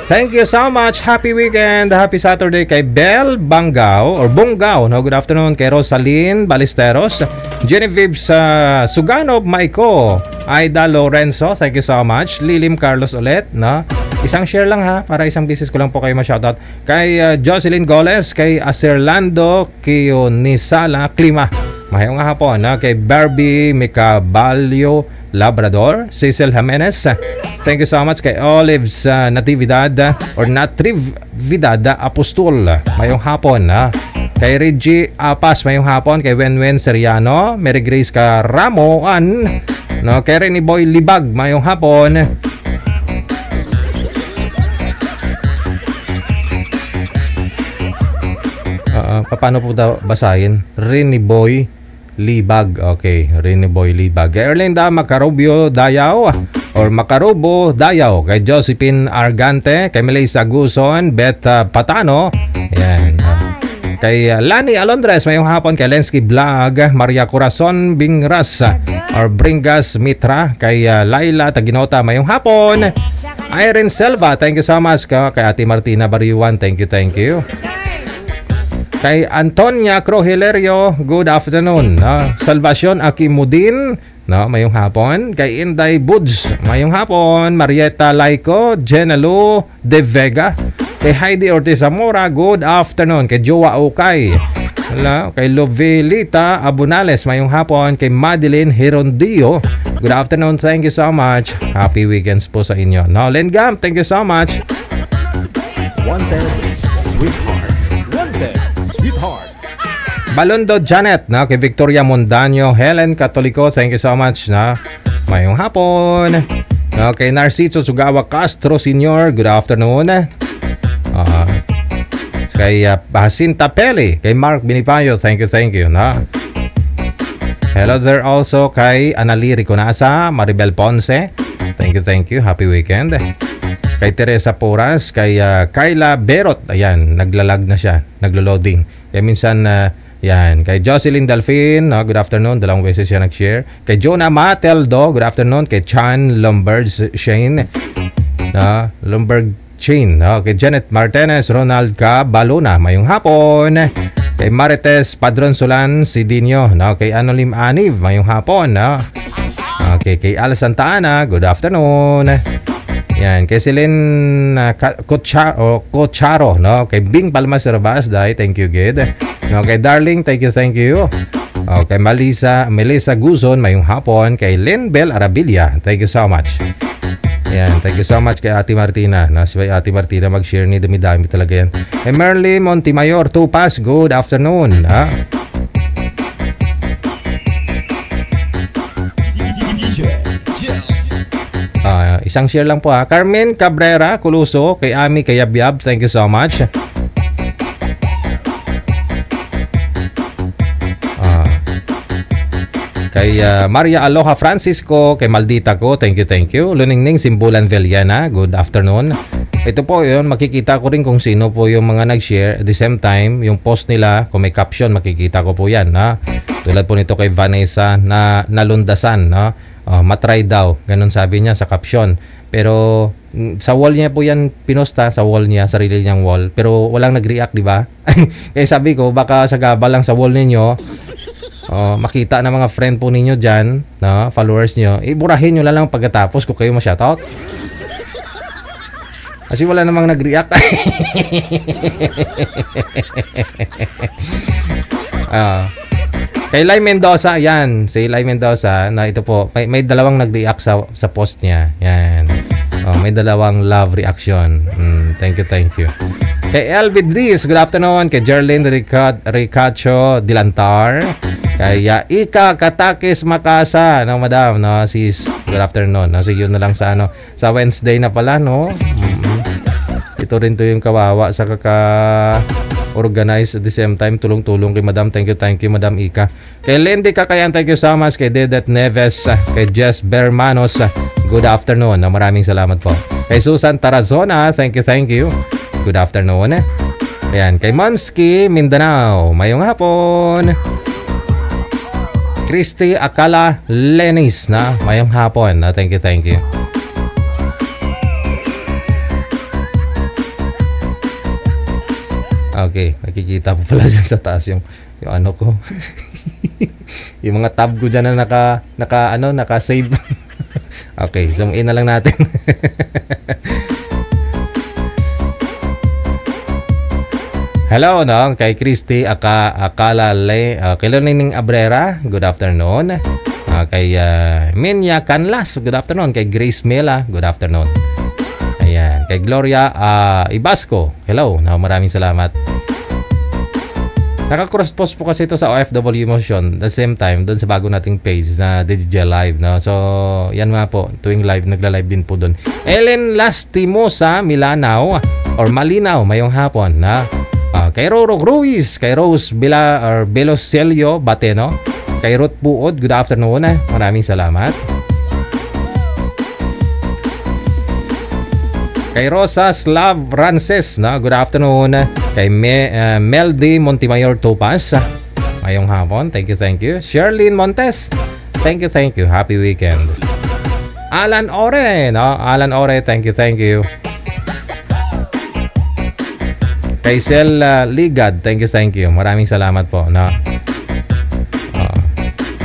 Thank you so much. Happy weekend. Happy Saturday kay Bel Bangao or Bonggao. No, good afternoon kay Rosalyn Balisteros. Genevieve sa Suganov Maiko. Aida Lorenzo. Thank you so much. Lilim Carlos ulit. No? Isang share lang ha. Para isang business ko lang po kayo ma-shoutout. Kay uh, Jocelyn Goles. Kay Acerlando Kionisala Klima. Mahayong hapon. No? Kay Barbie Micabalio Labrador. Cecil Jimenez. Thank you so much kay Olives uh, Natividad uh, or Natrividad Apostol. Mayong hapon. Ha? Kay Reggie Apas, mayong hapon. Kay Wenwen Seriano. Mary Grace Karamoan. No, kay Renny Boy Libag, mayong hapon. Paano po daw basahin? Renny Boy Libag. Okay, Renny Boy Libag. Kay Erlinda Macarubio Dayaw or Macarubo Dayaw. Kay Josephine Argante. Kay Melissa Guson. Beth uh, Patano. Ayan. Kay uh, Lani Alondres. Mayong hapon. Kay Lensky Vlog. Maria Corazon Bingras. Or Bringas Mitra. Kay uh, Laila Taginota. Mayong hapon. Irene Selva. Thank you so much. Kay Ate Martina Bariwan. Thank you, thank you. Kay Antonia Crohilerio, good afternoon. No? Salvacion Akimudin, no, mayong hapon. Kay Inday Buds, mayong hapon. Marieta Laico, Jenalu De Vega. Kay Heidi Ortiz Zamora, good afternoon. Kay Jowa Ukay. Hello. Kay Lovelita Abunales, mayong hapon. Kay Madeline Hirondio, good afternoon. Thank you so much. Happy weekends po sa inyo. No, Gam, thank you so much. Wanted, Sweetheart. Balondo Janet, na kay Victoria Mondaño, Helen Catolico, thank you so much na mayong hapon. Kay Narciso Sugawa Castro Senior, good afternoon. Ah, kay uh, Jacinta Peli, kay Mark Binipayo, thank you, thank you. Na. Hello there also kay Anali Riconasa, Maribel Ponce. Thank you, thank you. Happy weekend. Kay Teresa Poras, kay uh, Kyla Berot. Ayan, naglalag na siya. Naglo-loading. Kaya minsan, uh, yan. Kay Jocelyn Delfin, no, good afternoon. Dalawang beses siya nag-share. Kay Jonah Mateldo, good afternoon. Kay Chan Lombard Shane, no, Lombard Chain. No, kay Janet Martinez, Ronald Cabaluna, mayong hapon. Kay Marites Padron Solan Sidinio, no, kay Anolim Aniv, mayong hapon. No. Okay, kay Al Santa Ana, good afternoon. Yan, kay Celine uh, Cocharo, no? Kay Bing Palmas Rabas, dahil thank you, Gid. Okay, darling, thank you, thank you. Okay, Melissa, Melissa Guzon, mayong hapon. Kay Lynn Bell Arabilia, thank you so much. Ayan, thank you so much kay Ate Martina. No, si Ate Martina mag-share ni dami-dami talaga yan. Hey, Merly Montemayor, Tupas, good afternoon. Ha? Uh, isang share lang po ha. Carmen Cabrera, Culuso, kay Ami, kay Yabyab, thank you so much. Kay ah, Maria Aloha Francisco, kay Maldita ko, thank you, thank you. Luningning Simbulan Veliana, good afternoon. Ito po yun, makikita ko rin kung sino po yung mga nag-share. At the same time, yung post nila, kung may caption, makikita ko po yan. Ha? Tulad po nito kay Vanessa na nalundasan. No? Oh, matry daw. Ganun sabi niya sa caption. Pero mm, sa wall niya po yan pinusta, sa wall niya, sarili niyang wall. Pero walang nag-react, di ba? Kaya *laughs* sabi ko, baka sa gaba lang sa wall ninyo, oh, makita ng mga friend po ninyo dyan, no, followers nyo, iburahin nyo lang pagkatapos kung kayo ma-shoutout. Kasi wala namang nag-react. *laughs* Ah. Kay Lai Mendoza, yan. Si Lai Mendoza, na ito po, may, may dalawang nag-react sa, sa post niya. Yan. Oh, may dalawang love reaction. Mm, thank you, thank you. Kay Elby Dries, good afternoon. Kay Jerlyn Ricat, Ricacho Dilantar. Kay Ika Katakis Makasa, no, madam, no, sis, good afternoon. No, see you na lang sa, ano, sa Wednesday na pala, no. Mm, ito rin to yung kawawa sa kaka organize at the same time tulong-tulong kay Madam thank you thank you Madam Ika kay Lindy Kakayan thank you so much kay Dedet Neves kay Jess Bermanos good afternoon maraming salamat po kay Susan Tarazona thank you thank you good afternoon ayan kay Monsky Mindanao mayong hapon Christy Akala Lenis na mayong hapon na thank you thank you Okay, nakikita po pala *laughs* dyan sa taas yung, yung ano ko. *laughs* yung mga tab ko dyan na naka, naka, ano, naka-save. *laughs* okay, zoom in na lang natin. Hello, no? Kay Christy Aka, Akala Le, uh, kay Learning Abrera, good afternoon. Uh, kay uh, Minya Canlas, good afternoon. Kay Grace Mela, good afternoon. Ayan. Kay Gloria uh, Ibasco. Hello. No, maraming salamat. Naka-cross post po kasi ito sa OFW Motion. The same time, doon sa bago nating page na Digital Live. No? So, yan nga po. Tuwing live, nagla-live din po doon. Ellen Lastimosa, Milanao. Or Malinaw, mayong hapon. Na? Kay Roro Ruiz. Kay Rose Bila, or Beloselio Bateno. Kay Ruth Buod, good afternoon. Eh. Maraming salamat. Kay Rosas Love Rances, na good afternoon. Kay Me, uh, Meldy Montimayor Topas, ngayong hapon. Thank you, thank you. Sherlyn Montes, thank you, thank you. Happy weekend. Alan Ore, no? Alan Ore, thank you, thank you. Kay Sel uh, Ligad, thank you, thank you. Maraming salamat po, no? Uh,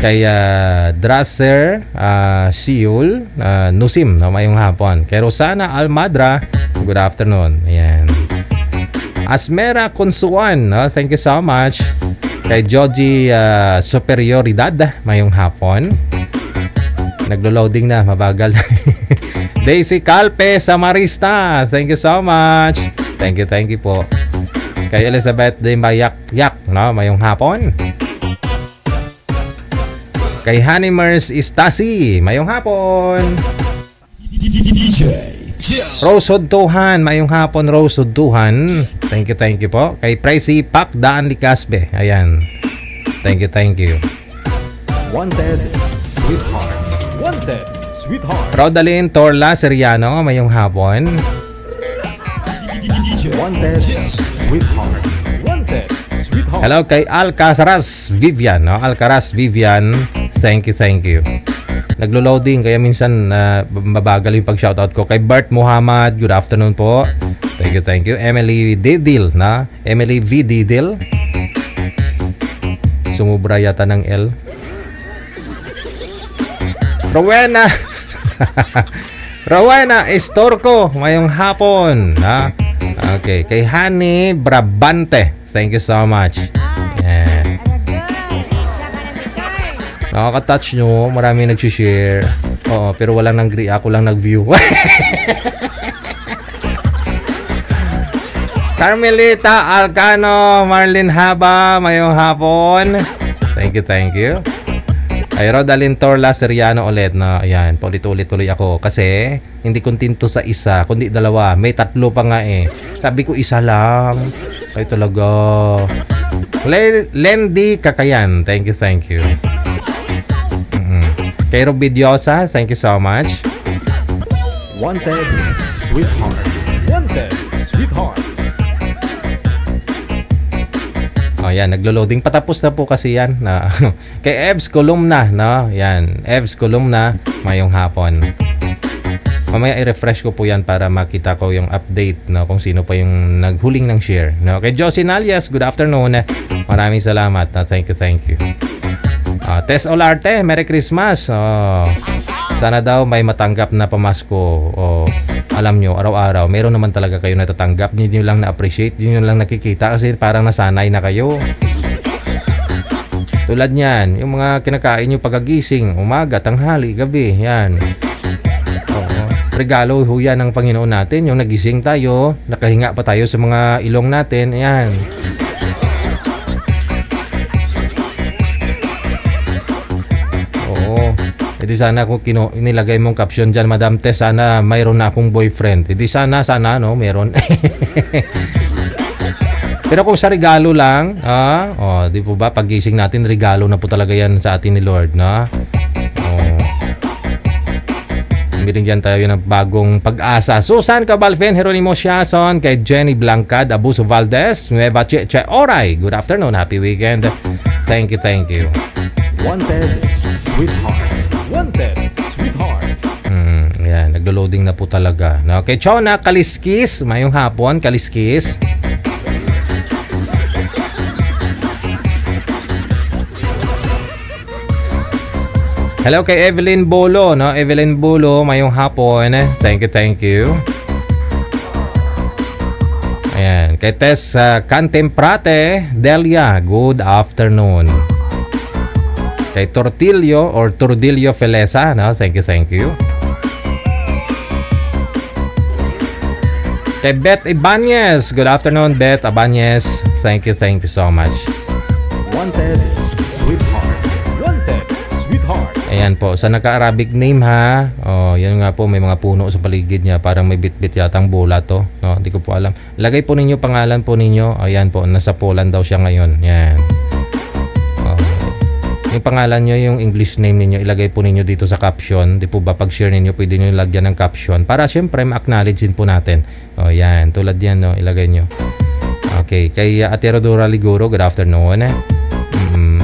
kay uh, Drasser uh, Siul uh, Nusim no? Mayong hapon. Kay Rosana Almadra good afternoon. Ayan. Asmera Consuan no? thank you so much. Kay Joji uh, Superioridad mayong hapon. Naglo-loading na mabagal. *laughs* Daisy Calpe Samarista thank you so much. Thank you thank you po kay Elizabeth de Mayak Yak no mayong hapon Kay Hanimers Istasi, mayong hapon. Rose Hudtuhan, mayong hapon Rose Hudtuhan. Thank you, thank you po. Kay Pricey Pak Daan Likasbe. Ayan. Thank you, thank you. Wanted, sweetheart. Wanted, sweetheart. Rodalyn Torla Seriano, mayong hapon. Wanted, sweetheart. Wanted, sweetheart. Hello kay Alcaraz Vivian, no? Alcaraz Vivian. Thank you, thank you. Naglo-loading kaya minsan uh, mabagal yung pag-shoutout ko. Kay Bert Muhammad, good afternoon po. Thank you, thank you. Emily Didil, na? Emily V. Didil. Sumubra yata ng L. Rowena. *laughs* Rowena Estorco, mayong hapon. Ha? Okay, kay Hani Brabante. Thank you so much. Yan. Nakaka-touch nyo. Marami nag-share. Oo, pero walang nag-agree. Ako lang nag-view. *laughs* Carmelita Alcano, Marlene Haba, mayong hapon. Thank you, thank you. Ay, Rodalyn Torla Seriano ulit na ayan, paulit-ulit tuloy ako kasi hindi kontento sa isa, kundi dalawa. May tatlo pa nga eh. Sabi ko isa lang. Ay talaga. Le- Lendy Kakayan, thank you, thank you. Mm-mm. Kay Rob Vidyosa, thank you so much. Wanted, sweetheart. Yan, naglo-loading. Patapos na po kasi yan. Na, kay Evs Columna, no? Yan, Evs Columna, mayong hapon. Mamaya i-refresh ko po yan para makita ko yung update no, kung sino pa yung naghuling ng share. No? Kay Josie Nalias, good afternoon. Maraming salamat. No? Thank you, thank you. Ah, Tess Olarte, Merry Christmas. Oh, sana daw may matanggap na pamasko. Oh, alam nyo, araw-araw, meron naman talaga kayo natatanggap. Hindi nyo lang na-appreciate, hindi nyo lang nakikita kasi parang nasanay na kayo. Tulad niyan, yung mga kinakain nyo pagagising, umaga, tanghali, gabi, yan. Oo. Regalo ho yan ng Panginoon natin. Yung nagising tayo, nakahinga pa tayo sa mga ilong natin, yan. E di sana kung kino, nilagay mong caption dyan, Madam Tess, sana mayroon na akong boyfriend. E di sana, sana, no, meron. *laughs* Pero kung sa regalo lang, ah, oh, di po ba, pagising natin, regalo na po talaga yan sa atin ni Lord, no? Oh. Binigyan tayo ng bagong pag-asa. Susan Cabalfen, Jeronimo Siason, kay Jenny Blancad, Abuso Valdez, Nueva Che, che Oray. Good afternoon, happy weekend. Thank you, thank you. Wanted, sweetheart. Naglo-loading na po talaga. No? Kay Chona Kaliskis, mayong hapon, Kaliskis. Hello kay Evelyn Bolo, no? Evelyn Bolo, mayong hapon. Thank you, thank you. Ayan, kay Tess uh, Cantemprate, Delia, good afternoon. Kay Tortillo or Tordillo Felesa, no? Thank you, thank you. Kay Beth Ibanez, good afternoon, Beth Ibanez. Thank you, thank you so much. Wanted, sweetheart. Wanted, sweetheart. Ayan po, sa naka-Arabic name ha. Oh, yan nga po, may mga puno sa paligid niya. Parang may bit-bit yatang bola to. No, hindi ko po alam. Lagay po ninyo pangalan po ninyo. Ayan po, nasa Poland daw siya ngayon. Yan. Oh. Yung pangalan nyo, yung English name ninyo, ilagay po ninyo dito sa caption. Di po ba pag-share ninyo, pwede nyo lagyan ng caption. Para syempre, ma-acknowledge din po natin. O yan, tulad yan, no, ilagay nyo. Okay, kay uh, Ate Rodora Liguro, good afternoon. Mm.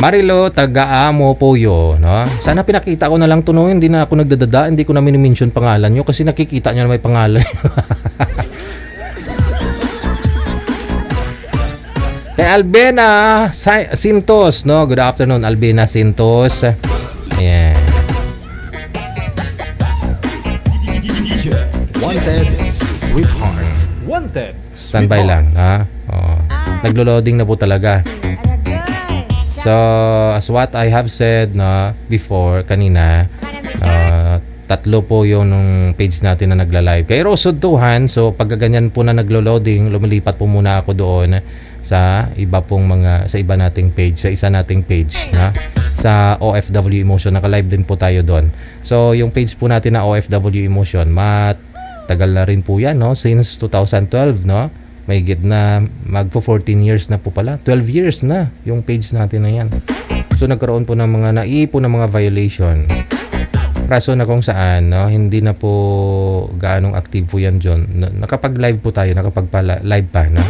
Marilo Tagaamo Puyo, no? Sana pinakita ko na lang to no, hindi na ako nagdadada, hindi ko na mini-mention pangalan nyo kasi nakikita nyo na may pangalan. Kay *laughs* Albena Sa- Sintos, no? Good afternoon, Albena Sintos. Ayan. Wanted, sweetheart. Wanted, Standby lang, ha? Oh. Naglo-loading na po talaga. So, as what I have said na before, kanina, uh, tatlo po yung nung page natin na nagla-live. Kay Rosod Tuhan, so pagkaganyan po na naglo-loading, lumilipat po muna ako doon sa iba pong mga, sa iba nating page, sa isa nating page na sa OFW Emotion. Naka-live din po tayo doon. So, yung page po natin na OFW Emotion, matagal na rin po yan, no? Since 2012, no? may git na magpo 14 years na po pala 12 years na yung page natin na yan so nagkaroon po ng mga naiipo ng mga violation rason na kung saan no, hindi na po gaanong active po yan John nakapag live po tayo nakapag live pa no?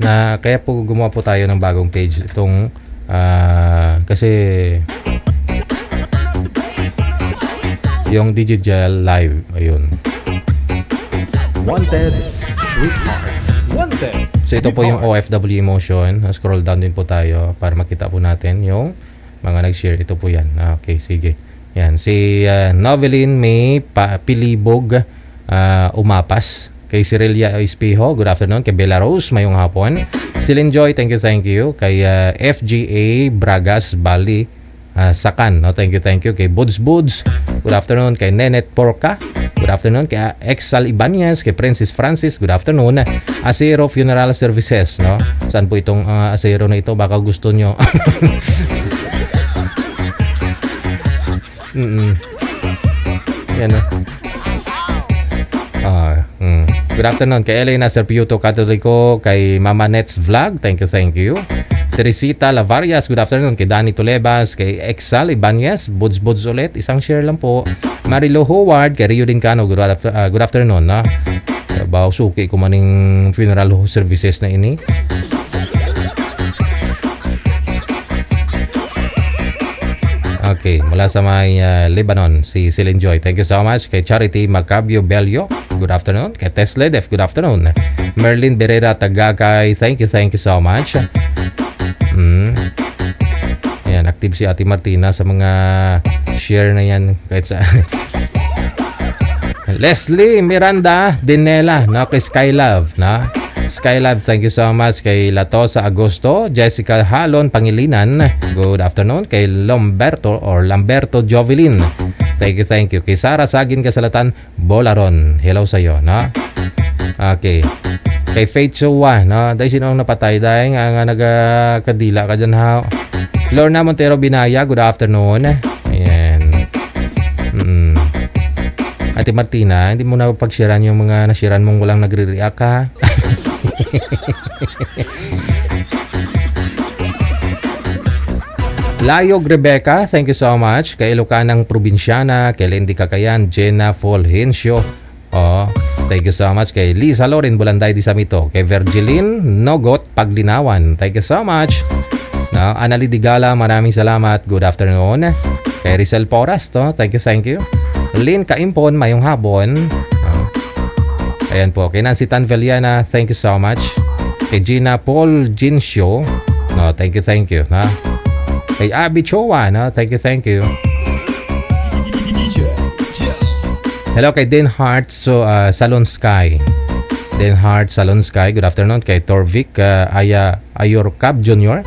na kaya po gumawa po tayo ng bagong page itong ah, kasi yung digital live ayun Wanted, sweetheart. Wanted, So ito po yung OFW emotion. Scroll down din po tayo para makita po natin yung mga nag-share. Ito po yan. Ah, Okay, sige. Yan. Si uh, Novelin May pa- Pilibog ah, Umapas. Kay Cirelia Espejo, good afternoon. Kay Bella Rose, mayong hapon. Silin Joy, thank you, thank you. Kay ah, FGA Bragas Bali ah, Sakan, no? thank you, thank you. Kay Buds Buds, good afternoon. Kay Nenet Porca, good afternoon. Kay Exal Ibanez, kay Princess Francis, good afternoon. Asero Funeral Services, no? Saan po itong ah, Asero na ito? Baka gusto nyo. *laughs* Mm-mm. Yan, no? Ah, mm. Good afternoon kay Elena Serpiuto Catolico, kay Mama Nets Vlog. Thank you, thank you. Teresita Lavarias, good afternoon. Kay Danny Tulebas, kay Exal Ibanez, Buds Buds ulit. Isang share lang po. Marilo Howard, kay Rio Dincano, good, after, ah, good afternoon. Na. Baw suki ko maning funeral services na ini. Okay, mula sa may uh, Lebanon, si Celine Joy. Thank you so much. Kay Charity Macabio Bello, good afternoon. Kay Tesla Def, good afternoon. Merlin Berera Tagakay, thank you, thank you so much. Mm. Yan, active si Ate Martina sa mga share na yan kahit sa *laughs* Leslie Miranda Dinela, no, kay Skylove, no? Skylab, thank you so much kay Latosa Agosto, Jessica Halon Pangilinan, good afternoon kay Lomberto or Lamberto Jovelin. Thank you, thank you. Kay Sara Sagin Kasalatan Bolaron. Hello sa iyo, no? Okay. Kay Faith Chua, no? Dahil sino ang napatay dahil nga, nga nagkadila ka dyan ha. Lorna Montero Binaya, good afternoon. Ayan. Mm. Ate Martina, hindi mo na pagsharean yung mga nashiran mong walang nagre-react ha. *laughs* Layog Rebecca, thank you so much. Kay Ilocanang Probinsyana, kay Lindy Kakayan, Jenna Fulgencio. Oh, thank you so much. Kay Lisa Loren Bulanday di Samito. Kay Virgilin Nogot Paglinawan. Thank you so much. No, Anali Digala, maraming salamat. Good afternoon. Kay Rizal Poras, to. Thank you, thank you. Lynn Kaimpon, mayong habon. Oh. Ayan po. Kay Nancy Tanveliana, thank you so much. Kay Gina Paul Ginsio, no, thank you, thank you. Na. Kay Abby Chowa, no, thank you, thank you. Hello kay Den Hart so uh, Salon Sky. Den Hart Salon Sky. Good afternoon kay Torvik uh, Aya Ayor Cab Jr.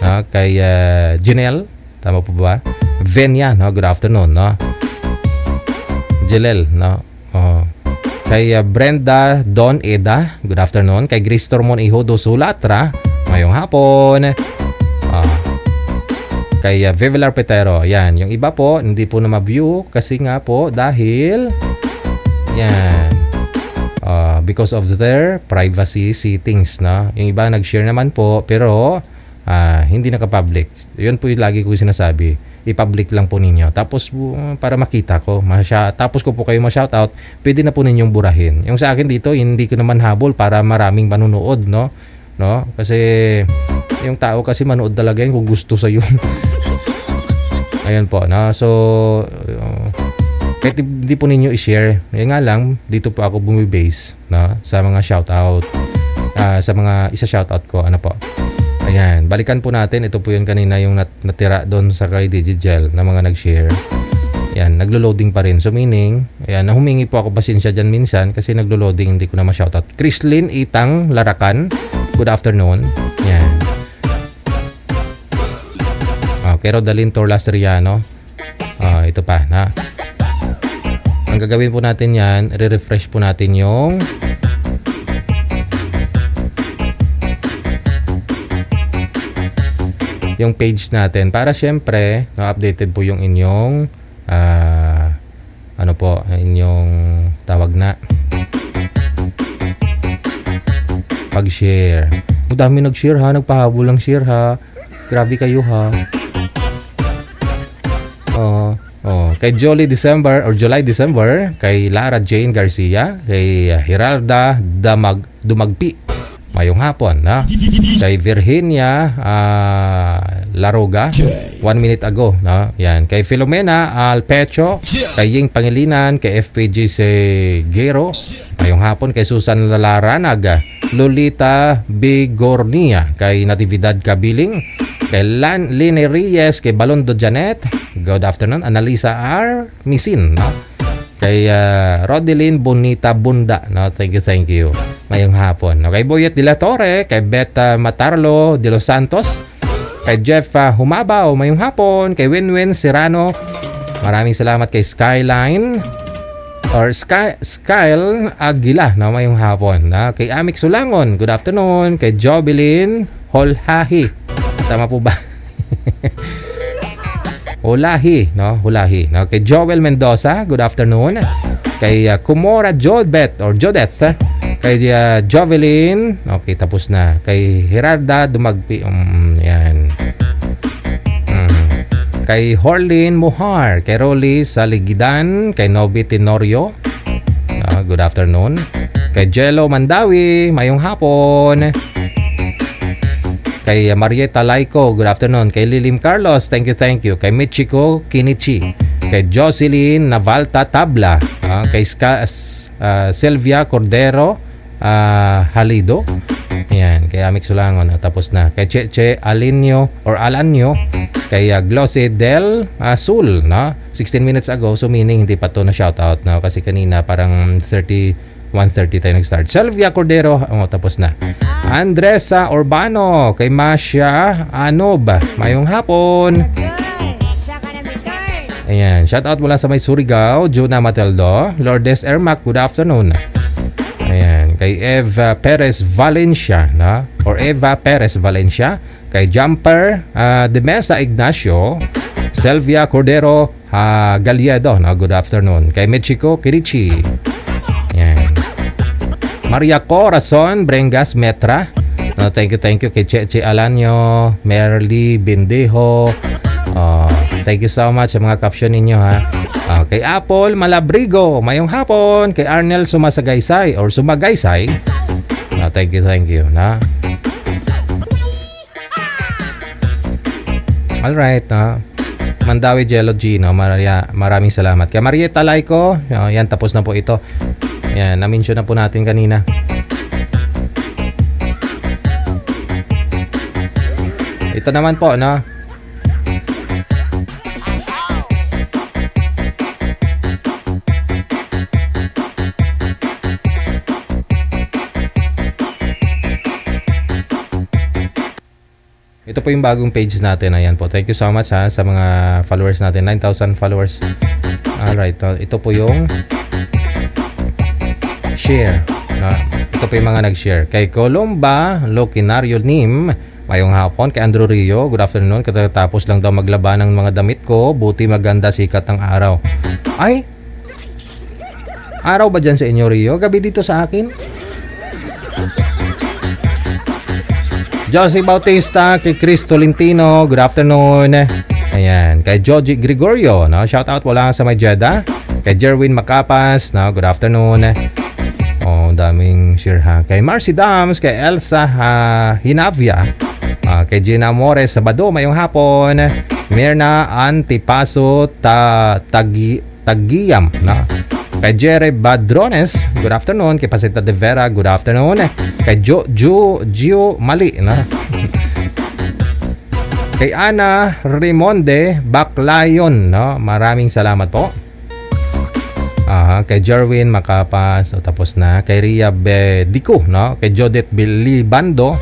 No, kay uh, Janelle, tama po ba? Venya, no, good afternoon, no. Jelel, no. Oh. Kay uh, Brenda Don Eda, good afternoon. Kay Grace Tormon Ihodo Sulatra, mayong hapon. Kay uh, Vivelar Petero, yan. Yung iba po, hindi po na ma-view kasi nga po dahil yan. Uh, because of their privacy settings, no? Yung iba nag-share naman po, pero ah, hindi naka-public. Yun po yung lagi ko sinasabi i-public lang po ninyo. Tapos uh, para makita ko, masya, tapos ko po kayo ma-shoutout, pwede na po ninyong burahin. Yung sa akin dito, hindi ko naman habol para maraming manunood, no? No? Kasi yung tao kasi manood talaga yun kung gusto sa yun. *laughs* Ayun po, no? So, uh, kahit hindi po ninyo i-share, yan nga lang, dito po ako bumibase, no? Sa mga shoutout. Uh, sa mga isa shoutout ko, ano po? Ayan, balikan po natin. Ito po yun kanina yung nat- natira doon sa kay Digigel na mga nag-share. Ayan, naglo-loading pa rin. So meaning, ayan, humingi po ako pasensya dyan minsan kasi naglo-loading, hindi ko na ma-shoutout. Chrislyn Itang Larakan, good afternoon. Ayan. Okay, Rodalyn Torlas Riano. Ah, ito pa, na. Ang gagawin po natin yan, re-refresh po natin yung yung page natin. Para syempre updated po yung inyong ah, ano po inyong tawag na. Pag-share. Ang dami nag-share ha? Nagpahabol lang share ha? Grabe kayo ha kay Jolly December or July December, kay Lara Jane Garcia, kay Hiralda Damag Dumagpi. Mayong hapon, na. Kay Virginia uh, Laroga, one minute ago, no? Yan. Kay Filomena Alpecho, kay Ying Pangilinan, kay FPG Segero, mayong hapon, kay Susan Laranag, Lolita Bigornia, kay Natividad Kabiling, kay Lan Lini Reyes, kay Balondo Janet, good afternoon, Analisa R. Misin, no? Kay uh, Rodelyn Bonita Bunda, no? Thank you, thank you. Mayong hapon. No? Kay Boyet De La Torre, kay Beta Matarlo de Los Santos, kay Jeff uh, Humabaw, mayong hapon, kay Winwin Serrano, maraming salamat kay Skyline, or Sky, Skyle Aguila na mayong hapon. Na kay Amik Sulangon, good afternoon. Kay Jovelyn Holhahi. Tama po ba? *laughs* Hulahi, no? Hulahi. No? Kay Joel Mendoza, good afternoon. Kay uh, Kumora Jodbet or Jodeth. eh. Kay uh, Jovelyn, okay, tapos na. Kay Gerarda Dumagpi, um, yan. Mhm. Kay Horlin Muhar, kay Rolly Saligidan, kay Novi Tenorio. Ah, good afternoon. Kay Jello Mandawi, mayong hapon. Kay Marieta Laiko, good afternoon. Kay Lilim Carlos, thank you, thank you. Kay Michiko Kinichi. Kay Jocelyn Navalta Tabla. Ah, kay Ska, ah, Sylvia Cordero ah, Halido. Yan, kay Amik Sulangon. ah, tapos na. Kay Cheche Alinio or Alanio. Kay uh, Glossy Del Azul. No? 16 minutes ago. So meaning hindi pa to na shoutout. No? Kasi kanina parang 30 1.30 tayo nag-start. Sylvia Cordero, oh, tapos na. Andresa Urbano, kay Masha Anob, mayong hapon. Ayan, shout out mula sa may Surigao, Juna Mateldo, Lourdes Ermac, good afternoon. Ayan, kay Eva Perez Valencia, na? or Eva Perez Valencia, kay Jumper uh, de Mesa Ignacio, Sylvia Cordero uh, Galiedo, na? good afternoon. Kay Michiko Kirichi. Maria Corazon, Brengas Metra. No, thank you, thank you kay Cheche Alanyo, Merly Bindejo. Oh, thank you so much sa mga caption ninyo ha. Ah, kay Apple Malabrigo, mayong hapon. Kay Arnel Sumasagaysay or Sumagaysay. No, thank you, thank you. Na. Alright, na. Mandawi Jello Gino, Maria, maraming salamat. Kay Marieta Laiko, oh, yan tapos na po ito. Yan, na-mention na po natin kanina. Ito naman po, no? Ito po yung bagong page natin. Ayan po. Thank you so much ha sa mga followers natin. 9,000 followers. Alright. uh, Ito po yung share. Na, ito po yung mga nag-share. Kay Columba Lokinario Nim, mayong hapon. Kay Andrew Rio, good afternoon. Katatapos lang daw maglaba ng mga damit ko. Buti maganda sikat ng araw. Ay! Araw ba dyan sa inyo, Rio? Gabi dito sa akin? Josie Bautista, kay Chris Tolentino, good afternoon. Ayan, kay Joji Gregorio, no? Shout out wala sa may Jeddah. Kay Jerwin Macapas, no? Good afternoon. Daming share ha. Kay Marcy Dams, kay Elsa ha, Hinavia, ah, kay Gina Amores Sabado, mayong hapon. Mirna Antipaso ta, Tagi, Tagiyam, no? Kay Jerry Badrones, good afternoon. Kay Pasita de Vera, good afternoon. Kay Jo, Jo, Gio Mali, na. Kay Ana Rimonde Baclayon, no? Maraming salamat po. Aha, kay Jerwin Makapas, o tapos na. Kay Ria Bedico, no? Kay Jodette Bilibando,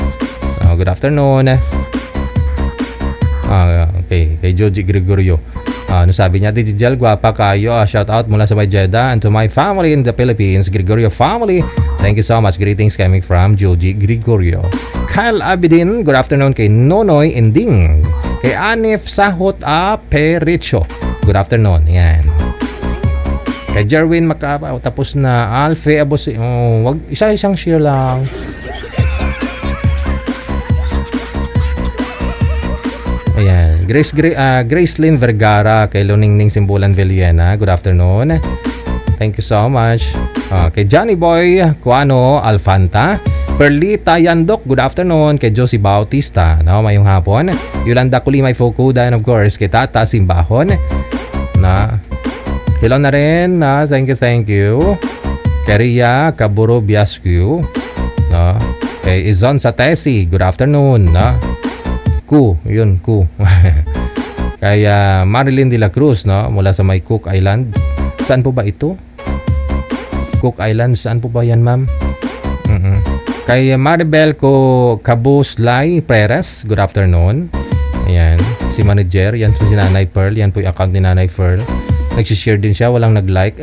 oh, good afternoon. Ah, okay, kay Joji Gregorio. Ah, ano sabi niya? Digital, guwapa kayo. Ah, shout out mula sa my Jeddah and to my family in the Philippines, Gregorio family. Thank you so much. Greetings coming from Joji Gregorio. Kyle Abidin, good afternoon kay Nonoy Ending. Kay Anif Sahot A. Pericho. Good afternoon. Yan. Kay Jerwin Makaba, oh, tapos na. Alfe Abos, oh, wag, isa-isang share lang. Ayan. Grace, Gra uh, Gracelyn Vergara kay Luningning Simbulan Villena. Good afternoon. Thank you so much. Uh, kay Johnny Boy Kuano Alfanta. Perlita Yandok, good afternoon. Kay Josie Bautista, no, mayong hapon. Yolanda Kulimay Fokuda, and of course, kay Tata Simbahon. Na, hello na rin. Na, thank you, thank you. Kay Ria Kaburo Biascu. No, kay Izon Satesi, good afternoon. No, Ku, yun, Ku. *laughs* Kaya Marilyn de la Cruz, no, mula sa may Cook Island. Saan po ba ito? Cook Island, saan po ba yan, ma'am? mm Kay Maribel ko Kabuslay Perez, good afternoon. Ayan, si manager, yan po si Nanay Pearl, yan po yung account ni Nanay Pearl. Nagsishare din siya, walang nag-like. *laughs*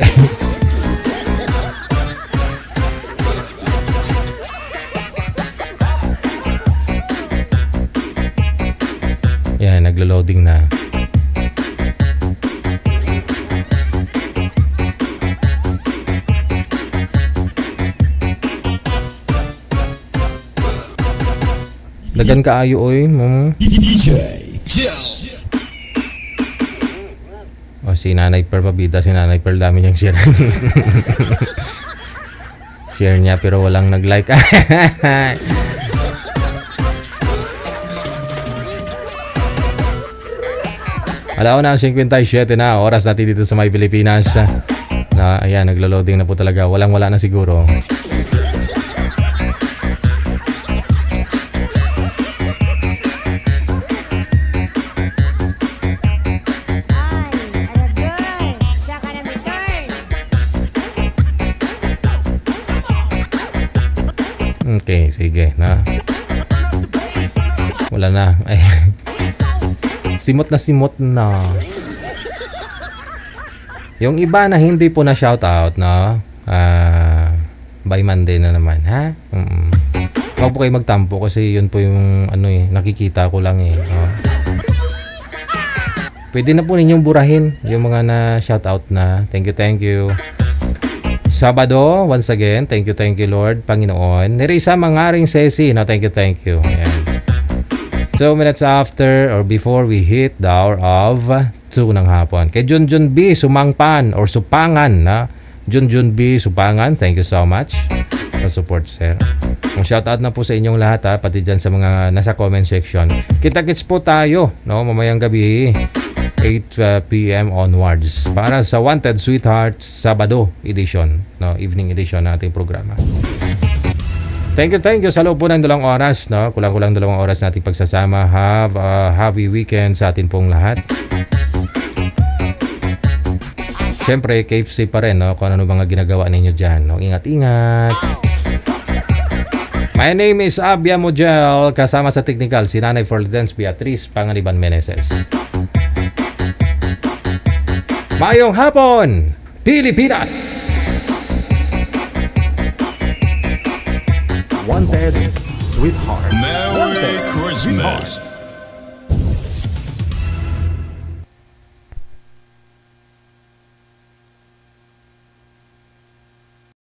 Yan, naglo-loading na. Dagan ka ayo oy, mama. *laughs* DJ. Si Nanay Per pabida, si Nanay Per dami niyang share. *laughs* share niya pero walang nag-like. *laughs* Alaw na 57 na oras natin dito sa May Pilipinas. Na ayan, naglo-loading na po talaga. Walang wala na siguro. Simot na simot na. Yung iba na hindi po na shoutout, no? Ah, by Monday na naman, ha? Mm. Huwag po kayo magtampo kasi yun po yung ano eh, nakikita ko lang eh. No? Pwede na po ninyong burahin yung mga na shoutout na. Thank you, thank you. Sabado, once again, thank you, thank you Lord, Panginoon. Nerisa Mangaring Sesi, no, thank you, thank you. Ayan. So, minutes after or before we hit the hour of 2 ng hapon. Kay Junjun B, Sumangpan or Supangan, na Junjun B, Supangan, thank you so much sa support, sir. Kung shoutout na po sa inyong lahat, ha, pati dyan sa mga nasa comment section. Kita-kits po tayo, no, mamayang gabi. 8 uh, p.m. onwards para sa Wanted Sweetheart Sabado edition, no, evening edition ng ating programa. Thank you, thank you sa loob po ng dalawang oras, no? Kulang-kulang dalawang oras nating pagsasama. Have a happy weekend sa atin pong lahat. Siyempre, KFC pa rin, no? Kung ano mga ginagawa ninyo dyan, no? Ingat-ingat. My name is Abia Mojel, kasama sa technical, si Nanay Forlidens Beatriz Panganiban Meneses. Mayong hapon, Pilipinas! Wanted Sweetheart. Merry Christmas.